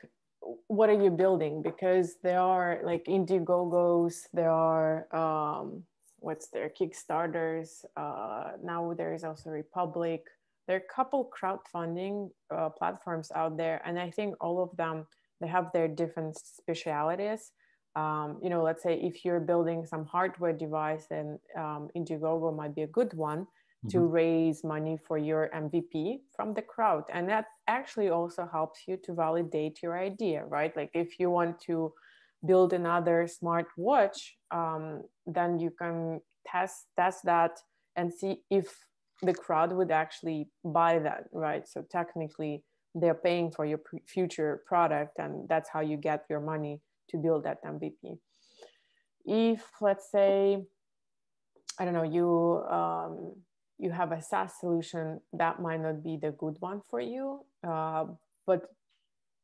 what are you building because there are like Indiegogos, there are um, what's their Kickstarters. Uh, now there is also Republic. There are a couple crowdfunding uh, platforms out there, and I think all of them they have their different specialities. Um, you know, let's say if you're building some hardware device, then um, Indiegogo might be a good one to mm-hmm. raise money for your MVP from the crowd. And that actually also helps you to validate your idea, right? Like if you want to build another smart watch, um, then you can test test that and see if the crowd would actually buy that, right? So technically, they're paying for your future product, and that's how you get your money to build that MVP. If let's say, I don't know, you um, you have a SaaS solution, that might not be the good one for you. Uh, but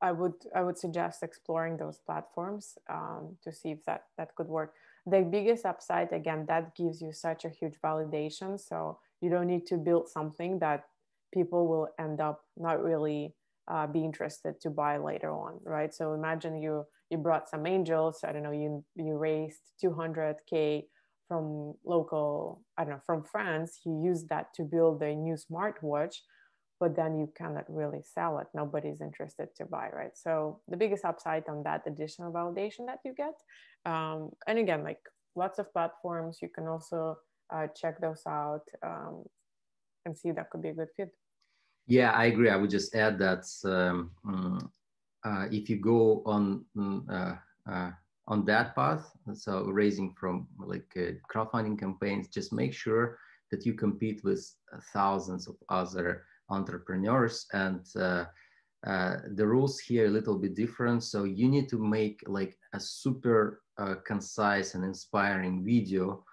I would I would suggest exploring those platforms um, to see if that that could work. The biggest upside again that gives you such a huge validation, so you don't need to build something that people will end up not really uh, be interested to buy later on, right? So imagine you you brought some angels. I don't know you you raised 200k from local, I don't know, from France, you use that to build a new smartwatch, but then you cannot really sell it. Nobody's interested to buy, right? So the biggest upside on that additional validation that you get. Um, and again, like lots of platforms, you can also uh, check those out um, and see that could be a good fit. Yeah, I agree. I would just add that um, mm, uh, if you go on mm, uh, uh on that path. So raising from like uh, crowdfunding campaigns, just make sure that you compete with thousands of other entrepreneurs and uh, uh, the rules here a little bit different. So you need to make like a super uh, concise and inspiring video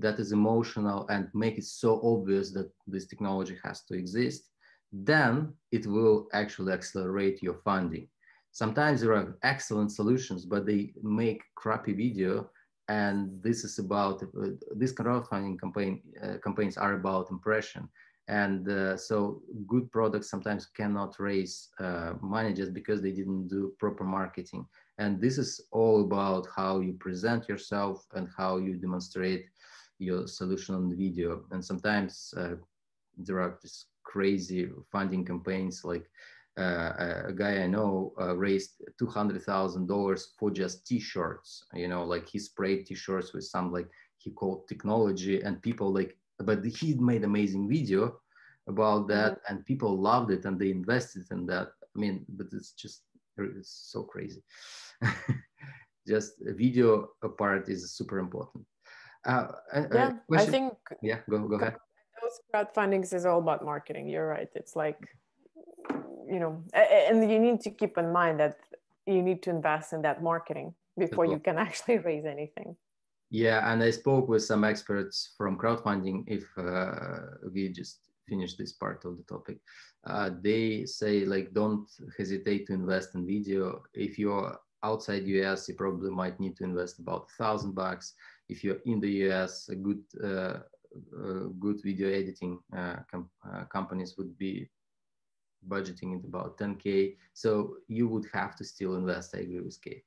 that is emotional and make it so obvious that this technology has to exist. Then it will actually accelerate your funding sometimes there are excellent solutions, but they make crappy video. And this is about uh, these crowdfunding campaign uh, campaigns are about impression. And uh, so good products sometimes cannot raise uh, money just because they didn't do proper marketing. And this is all about how you present yourself and how you demonstrate your solution on the video. And sometimes uh, there are just crazy funding campaigns like uh, a guy I know uh, raised two hundred thousand dollars for just T-shirts. You know, like he sprayed T-shirts with some like he called technology, and people like. But he made amazing video about that, mm-hmm. and people loved it, and they invested in that. I mean, but it's just it's so crazy. just a video part is super important. Uh, yeah, I think. Yeah, go go ahead. Those crowdfundings is all about marketing. You're right. It's like you know and you need to keep in mind that you need to invest in that marketing before you can actually raise anything yeah and i spoke with some experts from crowdfunding if uh, we just finish this part of the topic. Uh, they say like don't hesitate to invest in video. If you're outside us you probably might need to invest about a thousand bucks. If you're in the us a good uh, uh, good video editing uh, com uh, companies would be budgeting is about 10k so you would have to still invest i agree with kate.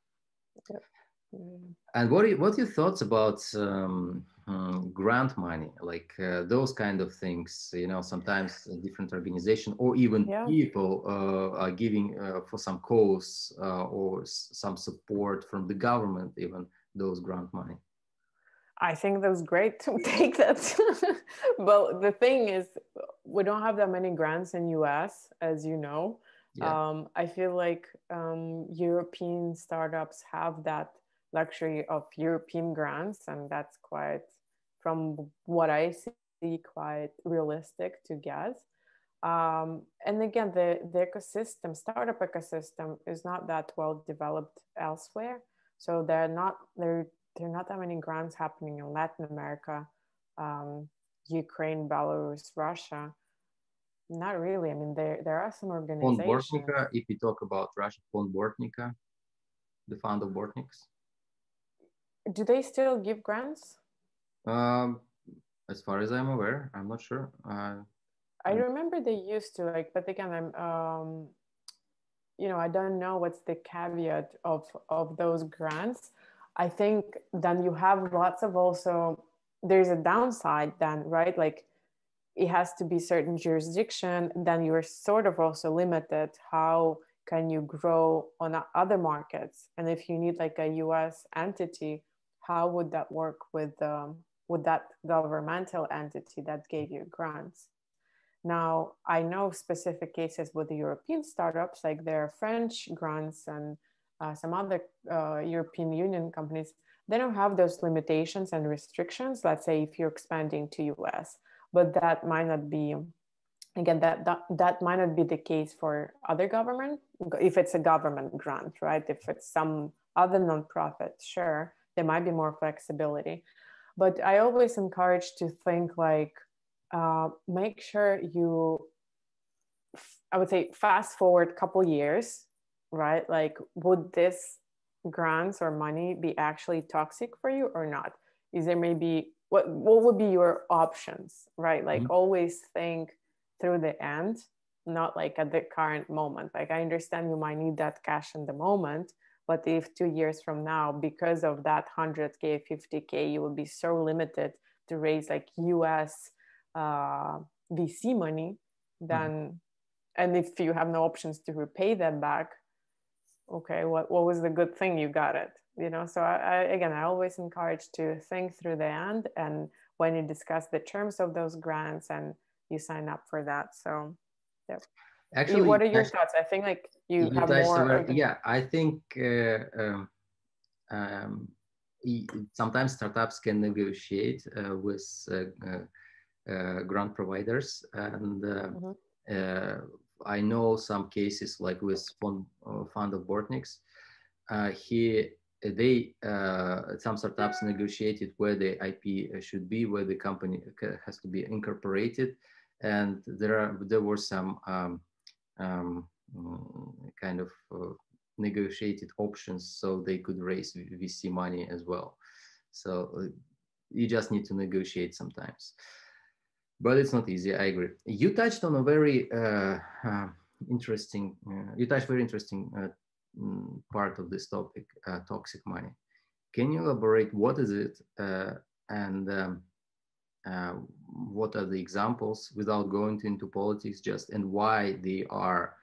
And what are, what are your thoughts about um, um, grant money like uh, those kind of things you know sometimes different organization or even yeah. people uh, are giving uh, for some cause uh, or some support from the government even those grant money I think that's great to take that. but the thing is, we don't have that many grants in US, as you know. Yeah. Um, I feel like um, European startups have that luxury of European grants, and that's quite, from what I see, quite realistic to get. Um, and again, the, the ecosystem, startup ecosystem, is not that well developed elsewhere. So they're not they're there are not that many grants happening in Latin America, um, Ukraine, Belarus, Russia. Not really. I mean, there there are some organizations. Bortnica, if we talk about Russia, Fond Bortnica, the founder of Bortniks. Do they still give grants? Um, as far as I'm aware, I'm not sure. Uh, I remember they used to like, but again, I'm, um, you know, I don't know what's the caveat of of those grants. I think then you have lots of also. There's a downside then, right? Like, it has to be certain jurisdiction. Then you're sort of also limited. How can you grow on other markets? And if you need like a U.S. entity, how would that work with um, with that governmental entity that gave you grants? Now, I know specific cases with the European startups, like there are French grants and uh, some other uh, European Union companies, they don't have those limitations and restrictions. Let's say if you're expanding to US, but that might not be, again, that, that, that might not be the case for other government, if it's a government grant, right? If it's some other nonprofit, sure, there might be more flexibility. But I always encourage to think like, uh, make sure you i would say fast forward a couple years right like would this grants or money be actually toxic for you or not is there maybe what what would be your options right like mm-hmm. always think through the end not like at the current moment like i understand you might need that cash in the moment but if two years from now because of that 100k 50k you will be so limited to raise like us uh, VC money, mm-hmm. then mm-hmm. and if you have no options to repay them back, okay, what what was the good thing you got it? You know, so I, I again, I always encourage to think through the end and when you discuss the terms of those grants and you sign up for that. So, yeah. Actually, what are your actually, thoughts? I think like you, have more. yeah, I think uh, um, um, sometimes startups can negotiate uh, with uh, uh uh, grant providers. And uh, mm-hmm. I know some cases like with Fund, Fund of Bortniks. he they uh, some startups negotiated where the IP should be, where the company has to be incorporated, and there are there were some um, um, kind of uh, negotiated options so they could raise VC money as well. So uh, you just need to negotiate sometimes but it's not easy. I agree. You touched on a very uh, uh, interesting. Uh, you touched very interesting uh, mm, part of this topic: toxic money. Can you elaborate what is it and um, what are the examples, without going into politics, just and why they are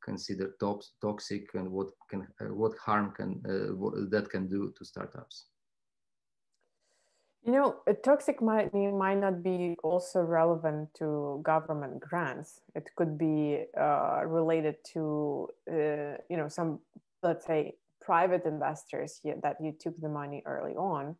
considered top, toxic and what can what harm can what that can do to startups? You know, a toxic money might not be also relevant to government grants. It could be uh, related to, uh, you know, some, let's say, private investors that you took the money early on.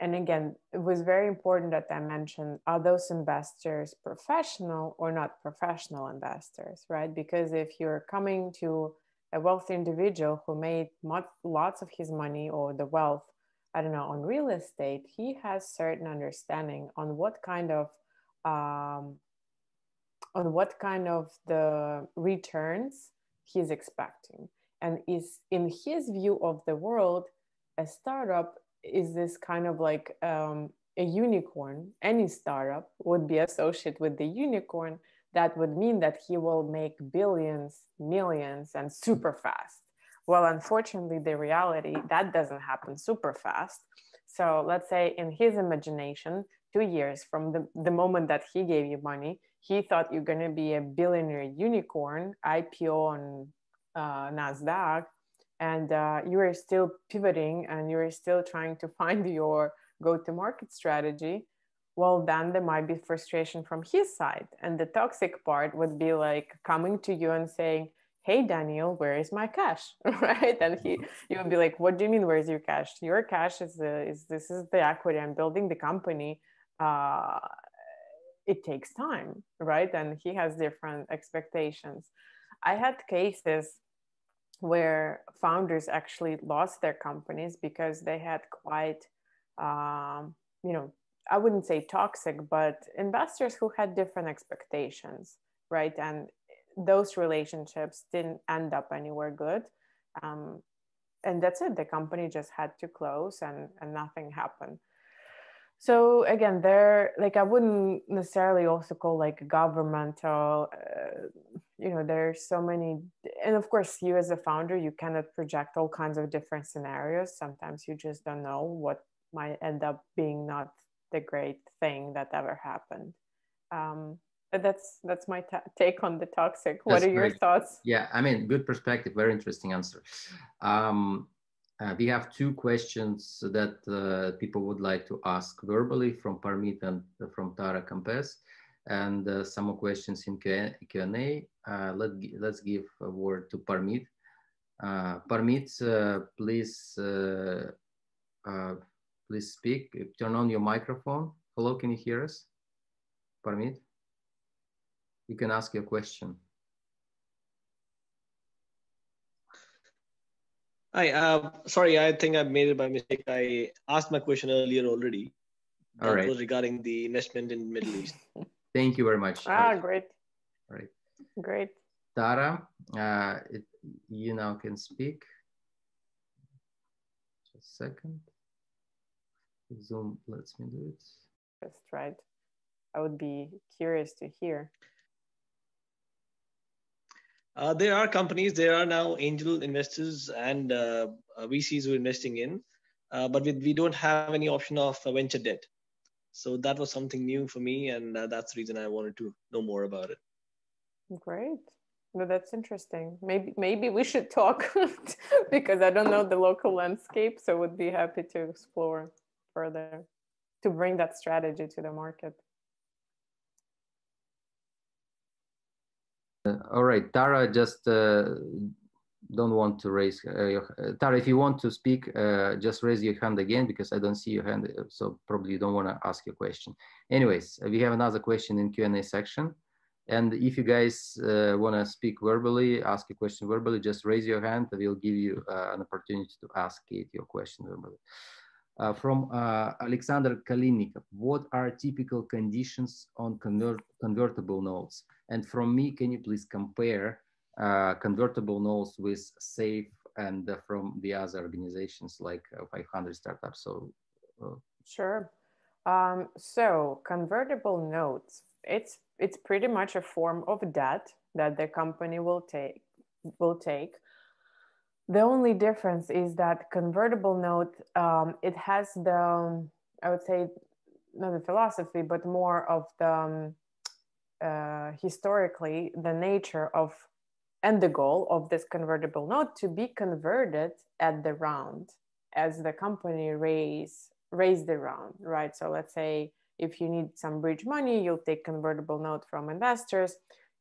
And again, it was very important that I mentioned are those investors professional or not professional investors, right? Because if you're coming to a wealthy individual who made much, lots of his money or the wealth I don't know, on real estate, he has certain understanding on what kind of um, on what kind of the returns he's expecting. And is in his view of the world, a startup is this kind of like um, a unicorn. Any startup would be associated with the unicorn. That would mean that he will make billions, millions, and super fast. Well, unfortunately, the reality that doesn't happen super fast. So let's say in his imagination, two years from the, the moment that he gave you money, he thought you're going to be a billionaire unicorn, IPO on uh, NASDAQ, and uh, you are still pivoting and you're still trying to find your go to market strategy. Well, then there might be frustration from his side. And the toxic part would be like coming to you and saying, hey daniel where is my cash? Right? And he you would be like what do you mean where's your cash? Your cash is the is this is the equity. I'm building the company. Uh it takes time. Right? And he has different expectations. I had cases where founders actually lost their companies because they had quite um, you know i wouldn't say toxic but investors who had different expectations right and those relationships didn't end up anywhere good. Um, and that's it. The company just had to close, and and nothing happened. So again, there like I wouldn't necessarily also call like governmental. Uh, you know, there's so many, and of course, you as a founder, you cannot project all kinds of different scenarios. Sometimes you just don't know what might end up being not the great thing that ever happened. Um, that's that's my take on the toxic. What that's are your thoughts? Yeah, I mean, good perspective. Very interesting answer. Um, uh, we have two questions that uh, people would like to ask verbally from Parmit and from Tara Campes, and uh, some more questions in Q&A. Uh, let, let's give a word to Parmit. Uh, Parmit, uh, please, please speak. Turn on your microphone. Hello, can you hear us? Parmit? You can ask your question. Hi, uh, sorry, I think I made it by mistake. I asked my question earlier already. All right. was regarding the investment in Middle East. Thank you very much. Ah, great. All right. Great. Tara, uh, it, you now can speak. Just a second. Zoom lets me do it. That's right. I would be curious to hear. Uh, there are companies, there are now angel investors and uh, uh VCs who are investing in, uh, but we, we don't have any option of venture debt. So that was something new for me, and uh, that's the reason I wanted to know more about it. Great. No, that's interesting. Maybe maybe we should talk because I don't know the local landscape, so would be happy to explore further to bring that strategy to the market. Uh, all right, Tara, just uh, don't want to raise uh, your, uh, Tara, if you want to speak, uh, just raise your hand again because I don't see your hand, uh, so probably you don't want to ask your question. Anyways, we have another question in Q&A section. And if you guys want to speak verbally, ask a question verbally, just raise your hand. We'll give you an opportunity to ask it your question verbally. Uh, from uh, Alexander Kalinikov, what are typical conditions on convert convertible notes? And from me, can you please compare uh, convertible notes with SAFE and from the other organizations like 500 startups? So, sure. Um, so convertible notes, it's it's pretty much a form of debt that the company will take will take the only difference is that convertible note, um, it has the, I would say, not the philosophy, but more of the um, uh, historically the nature of and the goal of this convertible note to be converted at the round as the company raise raise the round, right? So let's say if you need some bridge money, you'll take convertible note from investors.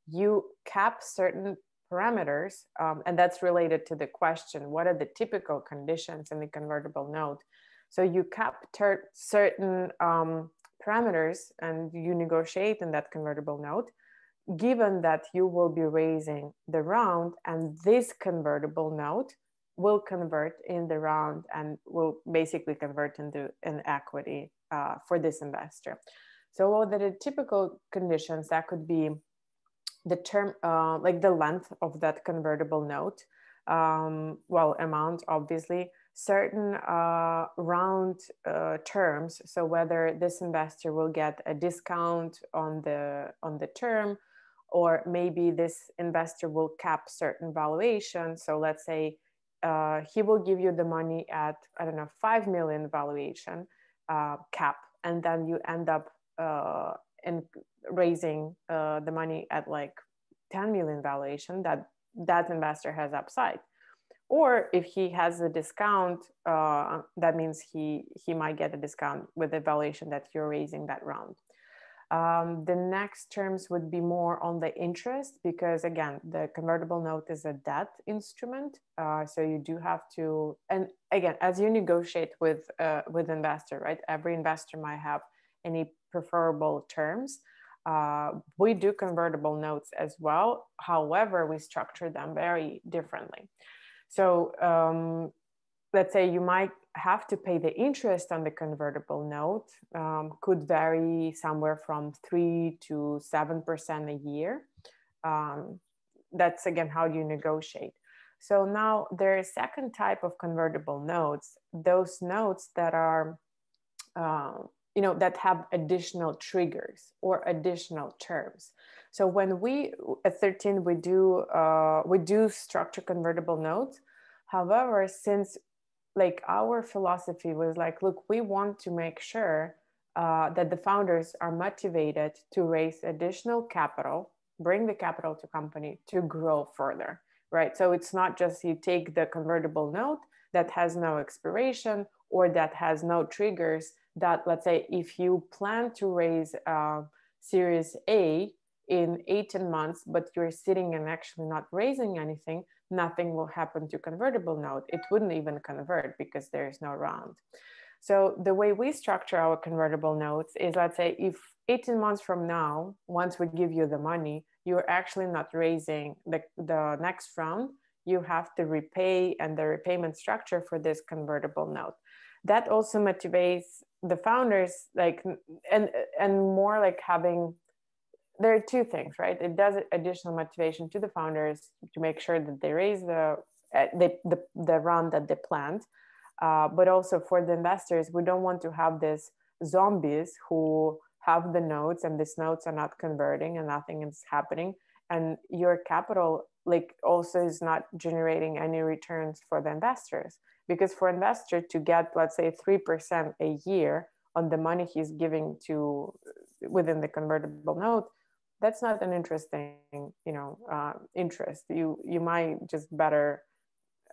You cap certain parameters, um, and that's related to the question what are the typical conditions in the convertible note? So you cap ter- certain um, parameters and you negotiate in that convertible note, given that you will be raising the round, and this convertible note will convert in the round and will basically convert into an equity uh, for this investor. So, are the typical conditions? That could be the term, uh, like the length of that convertible note, um, well, amount obviously, certain uh, round uh, terms. So whether this investor will get a discount on the on the term, or maybe this investor will cap certain valuation. So let's say uh, he will give you the money at I don't know five million valuation uh, cap, and then you end up uh, in raising uh, the money at like 10 million valuation that that investor has upside or if he has a discount uh, that means he he might get a discount with the valuation that you're raising that round um, the next terms would be more on the interest because again the convertible note is a debt instrument uh, so you do have to and again as you negotiate with uh, with investor right every investor might have any preferable terms uh, we do convertible notes as well. However, we structure them very differently. So um, let's say you might have to pay the interest on the convertible note um, could vary somewhere from three to seven percent a year. Um, that's again how you negotiate. So now there is second type of convertible notes, those notes that are, uh, you know, that have additional triggers or additional terms. So when we at 13 we do uh, we do structure convertible notes. However, since like our philosophy was like, look, we want to make sure uh, that the founders are motivated to raise additional capital, bring the capital to company to grow further, right? So it's not just you take the convertible note that has no expiration or that has no triggers. That let's say if you plan to raise uh, Series A in 18 months, but you're sitting and actually not raising anything, nothing will happen to convertible note. It wouldn't even convert because there's no round. So the way we structure our convertible notes is let's say if 18 months from now, once we give you the money, you're actually not raising the, the next round, you have to repay and the repayment structure for this convertible note. That also motivates the founders like and and more like having there are two things, right? It does additional motivation to the founders to make sure that they raise the uh, the, the, the round that they planned, uh, but also for the investors, we don't want to have this zombies who have the notes and these notes are not converting and nothing is happening, and your capital like also is not generating any returns for the investors. Because for investor to get let's say 3% a year on the money he's giving to within the convertible note that's not an interesting you know uh, interest. You you might just better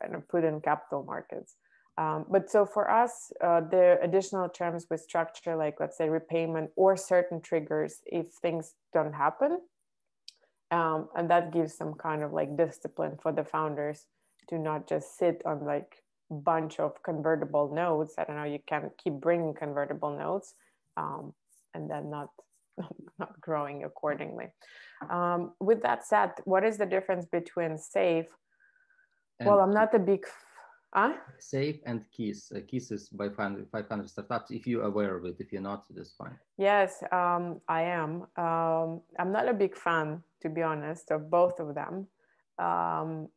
you know, put in capital markets. Um, but so for us uh, the additional terms with structure like let's say repayment or certain triggers if things don't happen um, and that gives some kind of like discipline for the founders to not just sit on like bunch of convertible notes. I don't know you can keep bringing convertible notes um, and then not not growing accordingly. Um, with that said, what is the difference between safe? And well, I'm not a big. Huh? Safe and Kiss. Uh, Kiss is by 500, 500 startups. If you're aware of it, if you're not, that's fine. Yes, um, I am. Um, I'm not a big fan, to be honest, of both of them. Um,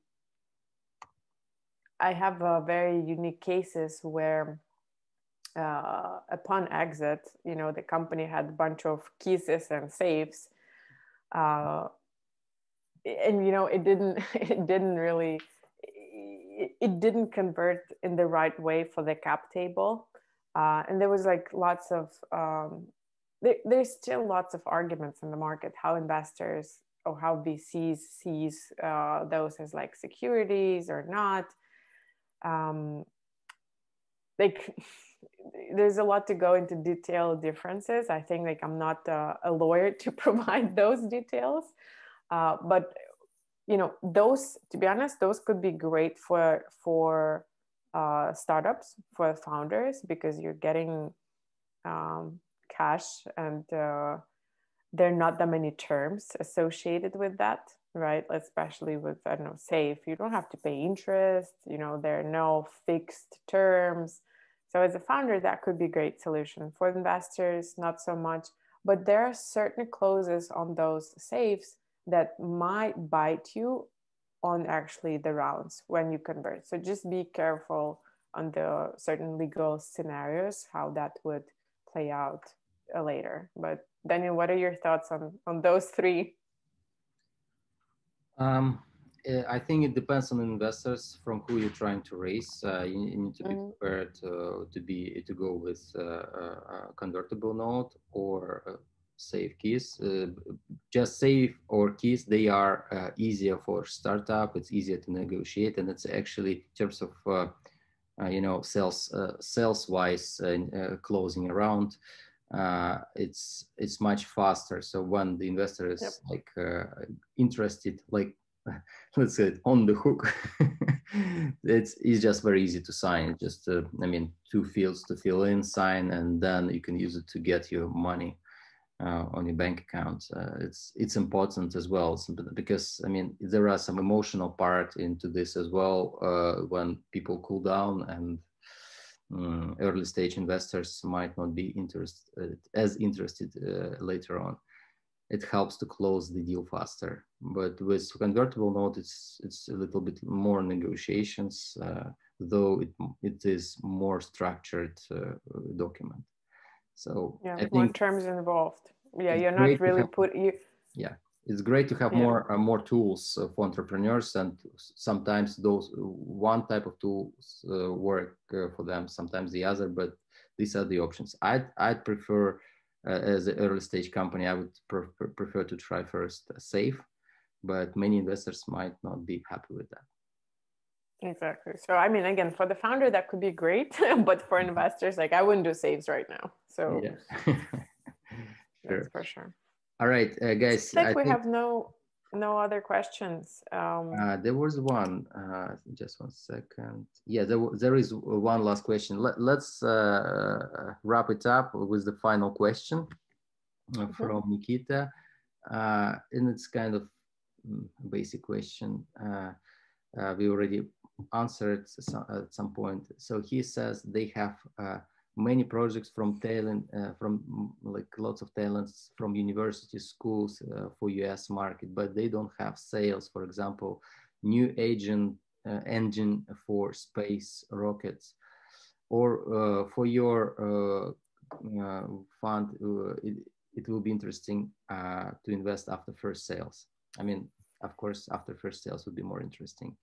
I have uh, very unique cases where uh, upon exit, you know, the company had a bunch of keys and safes. Uh, and you know, it didn't it didn't really it, it, didn't convert in the right way for the cap table. Uh, and there was like lots of um, there, there's still lots of arguments in the market how investors or how VCs sees uh, those as like securities or not. Um, like there's a lot to go into detail differences. I think like I'm not a, a lawyer to provide those details, uh, but you know those to be honest those could be great for for uh, startups for founders because you're getting um, cash and uh, there are not that many terms associated with that right? Especially with i don't know safe you don't have to pay interest you know there are no fixed terms so as a founder, that could be a great solution. For investors, not so much. But there are certain clauses on those safes that might bite you on actually the rounds when you convert. So just be careful on the certain legal scenarios, how that would play out uh, later. But Daniel, what are your thoughts on, on those three? Um, uh, I think it depends on investors from who you're trying to raise. Uh, you, you, need to be mm-hmm. prepared to, to be to go with uh, a convertible note or safe keys. Uh, just safe or keys, they are uh, easier for startup. It's easier to negotiate, and it's actually in terms of uh, you know sales sales wise closing around. it's it's much faster. So when the investor is yep. like interested, like let's say on the hook. It's, it's just very easy to sign. Just uh, i mean two fields to fill in sign and then you can use it to get your money uh, on your bank account. Uh, it's it's important as well because i mean there are some emotional part into this as well uh, when people cool down and um, early stage investors might not be interested as interested uh, later on it helps to close the deal faster. But with convertible note, it's it's a little bit more negotiations, uh, though it it is more structured uh, document. So yeah, I more terms involved. Yeah, you're not really have, put you. Yeah, it's great to have yeah. more uh, more tools uh, for entrepreneurs, and sometimes those one type of tools uh, work uh, for them, sometimes the other. But these are the options. I'd I'd prefer uh, as an early stage company, I would prefer, prefer to try first safe, but many investors might not be happy with that. Exactly. So, I mean, again, for the founder, that could be great, but for mm-hmm. investors, like I wouldn't do saves right now. So, yeah, sure. for sure. All right, uh, guys. like I we think... have no no other questions. Um, uh, there was one. Uh, just one second. Yeah, there, there is one last question. Let, us uh, wrap it up with the final question uh, from Nikita. Uh, and it's kind of mm, basic question. Uh, we already answered at some point. So he says they have many projects from talent uh, from like lots of talents from university schools uh, for us market but they don't have sales. For example new agent uh, engine for space rockets or uh, for your uh, uh, fund it, it will be interesting to invest after first sales. I mean of course after first sales would be more interesting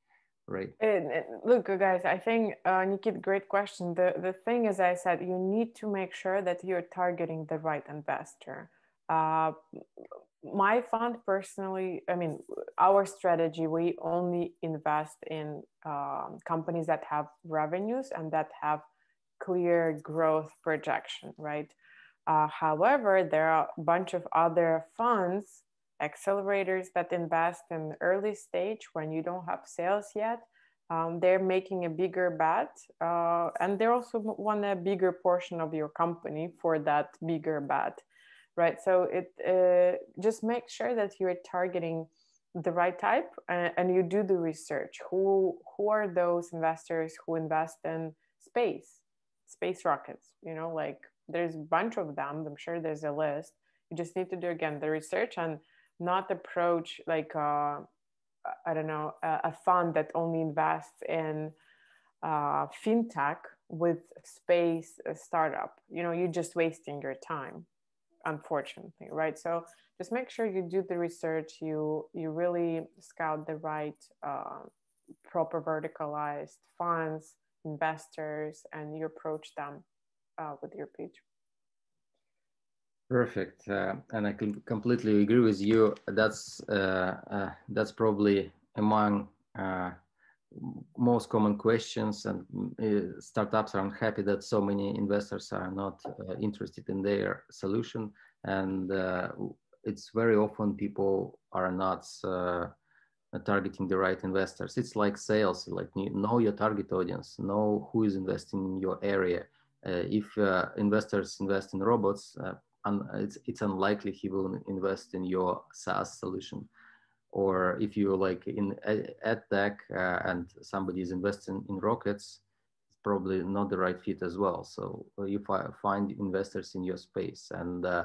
right. And, and look guys i think uh, nikit great question. The the thing is i said you need to make sure that you're targeting the right investor. Uh, my fund personally i mean our strategy we only invest in um, companies that have revenues and that have clear growth projection right? Uh, however there are a bunch of other funds accelerators that invest in early stage when you don't have sales yet. Um, they're making a bigger bet uh, and they also want a bigger portion of your company for that bigger bet right? So it uh, just make sure that you're targeting the right type and, and you do the research. Who who are those investors who invest in space space rockets? You know like there's a bunch of them. I'm sure there's a list. You just need to do again the research and not approach like uh, I don't know a, a, fund that only invests in uh, fintech with space startup. You know, you're just wasting your time, unfortunately, right? So just make sure you do the research. You you really scout the right uh, proper verticalized funds, investors, and you approach them uh, with your pitch. Perfect, uh, and I can completely agree with you. That's uh, uh, that's probably among uh, most common questions, and uh, startups are unhappy that so many investors are not uh, interested in their solution, and it's very often people are not targeting the right investors. It's like sales, like know your target audience, know who is investing in your area. if investors invest in robots un, it's, it's unlikely he will invest in your SaaS solution. Or if you're like in ed tech uh, and somebody is investing in rockets, it's probably not the right fit as well. So uh, you fi find investors in your space, and uh,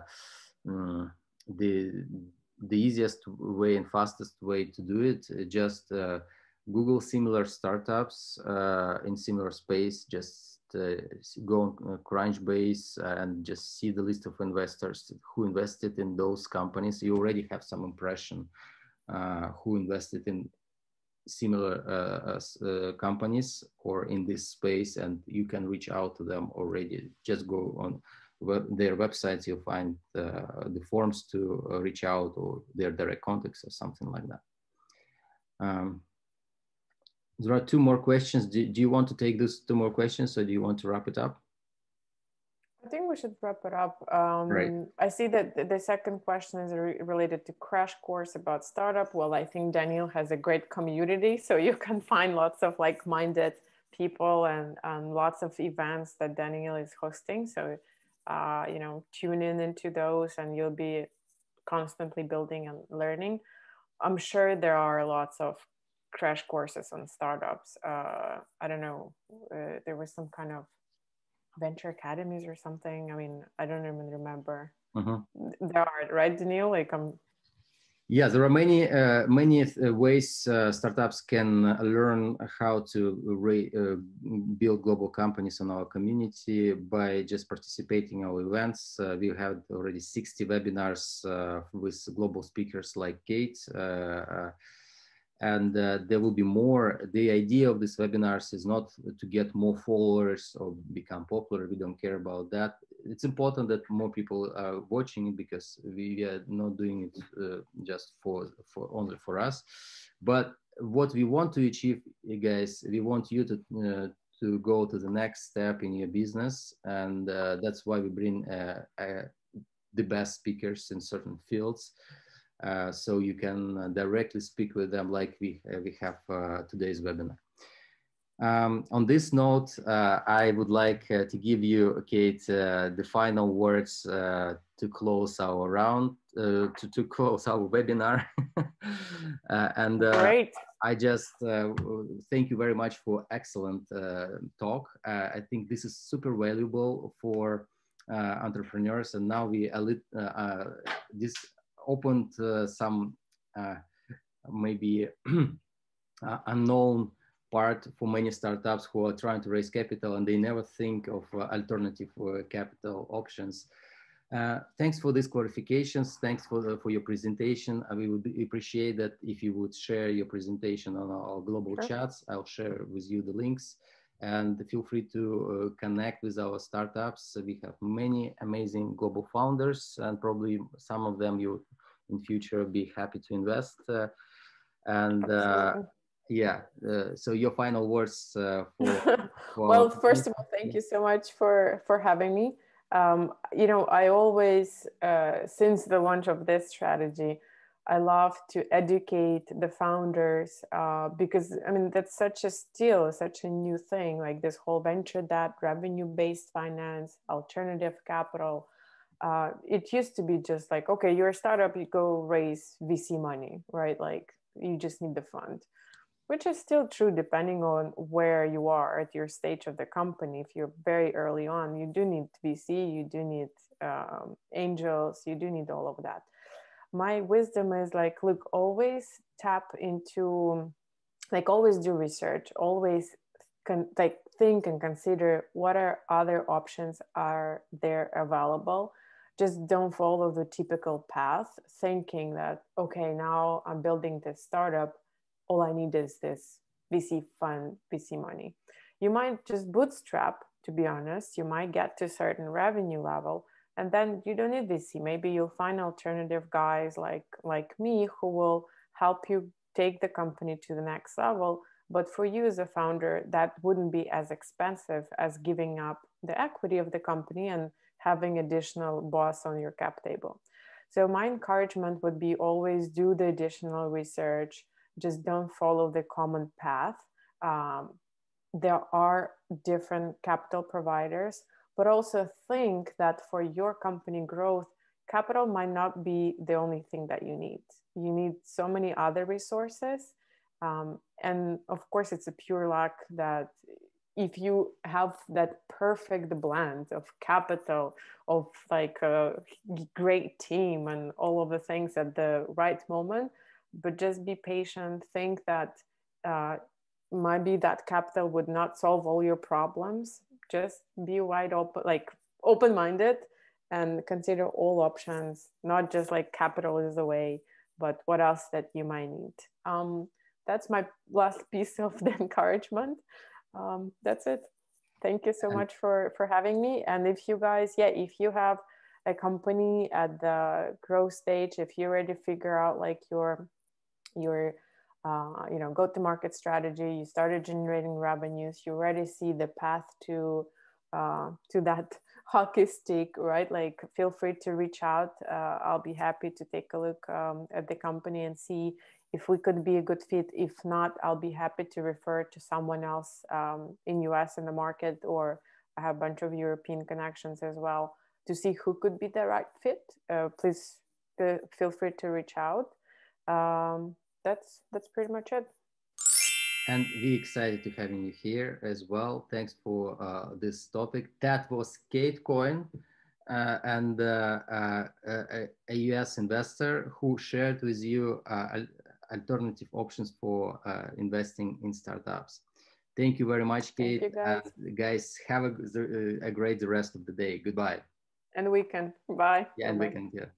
mm, the the easiest way and fastest way to do it uh, just uh, Google similar startups uh, in similar space. Just go on uh, Crunchbase and just see the list of investors who invested in those companies. You already have some impression uh, who invested in similar uh, uh, companies or in this space and you can reach out to them already just go on web, their websites you'll find uh, the forms to reach out or their direct contacts or something like that um, there are two more questions. Do, do you want to take those two more questions or do you want to wrap it up? I think we should wrap it up. Um, right. I see that the second question is re related to crash course about startup. Well, I think Daniel has a great community, so you can find lots of like-minded people and, and lots of events that Daniel is hosting. So, uh, you know, tune in into those, and you'll be constantly building and learning. I'm sure there are lots of crash courses on startups. Uh, I don't know. Uh, there was some kind of venture academies or something. I mean, I don't even remember. Mm-hmm. There are right, Daniil. Like I'm. Um, yeah, there are many uh, many uh, ways uh, startups can learn how to re- uh, build global companies in our community by just participating in our events. Uh, we have already 60 webinars with global speakers like Kate and uh, there will be more. The idea of these webinars is not to get more followers or become popular. We don't care about that. It's important that more people are watching it because we are not doing it uh, just for, for only for us. But what we want to achieve, guys, we want you to uh, to go to the next step in your business, and uh, that's why we bring uh, uh, the best speakers in certain fields uh, so you can uh, directly speak with them like we, uh, we have today's webinar. Um, on this note, I would like to give you, Kate, the final words to close our round, to, to close our webinar. and Great. I just uh, thank you very much for excellent uh, talk. Uh, I think this is super valuable for entrepreneurs, and now we this opened uh, some uh, maybe uh, unknown part for many startups who are trying to raise capital and they never think of alternative capital options. Uh, thanks for these clarifications. Thanks for, the, for your presentation. We would appreciate that if you would share your presentation on our global sure. chats. I'll share with you the links and feel free to uh, connect with our startups. We have many amazing global founders and probably some of them you in future be happy to invest. Uh, and uh, yeah, uh, so your final words for, for well, first of all, thank you so much for for having me. Um, you know, I always, uh, since the launch of this strategy, I love to educate the founders uh, because I mean that's such a still such a new thing like this whole venture debt, revenue based finance, alternative capital. Uh, it used to be just like okay you're a startup you go raise vc money right? Like you just need the fund which is still true depending on where you are at your stage of the company. If you're very early on you do need vc you do need um, angels you do need all of that my wisdom is like look always tap into like always do research always con- like think and consider what are other options are there available. Just don't follow the typical path thinking that okay now i'm building this startup all i need is this vc fund vc money. You might just bootstrap to be honest. You might get to certain revenue level and then you don't need vc maybe you'll find alternative guys like like me who will help you take the company to the next level but for you as a founder that wouldn't be as expensive as giving up the equity of the company and having additional boss on your cap table. So my encouragement would be always do the additional research. Just don't follow the common path. Um, there are different capital providers, but also think that for your company growth, capital might not be the only thing that you need. You need so many other resources. Um, and of course, it's a pure luck that if you have that perfect blend of capital of like a great team and all of the things at the right moment but just be patient think that uh, maybe that capital would not solve all your problems just be wide open like open minded and consider all options not just like capital is the way but what else that you might need. Um, that's my last piece of the encouragement. Um, that's it. Thank you so much for for having me. And if you guys yeah if you have a company at the growth stage if you already figure out like your your uh, you know go to market strategy you started generating revenues you already see the path to uh, to that hockey stick right like feel free to reach out uh, i'll be happy to take a look um, at the company and see if we could be a good fit. If not, I'll be happy to refer to someone else um, in US in the market, or I have a bunch of European connections as well to see who could be the right fit. Uh, please uh, feel free to reach out. Um, that's that's pretty much it. and we're excited to having you here as well. Thanks for uh, this topic. That was Kate Kohen, uh, and uh, uh a US investor who shared with you uh, alternative options for uh, investing in startups. Thank you very much, Kate. You, guys. guys. have a, a great rest of the day. Goodbye. And weekend. Bye. Yeah, and weekend. Yeah.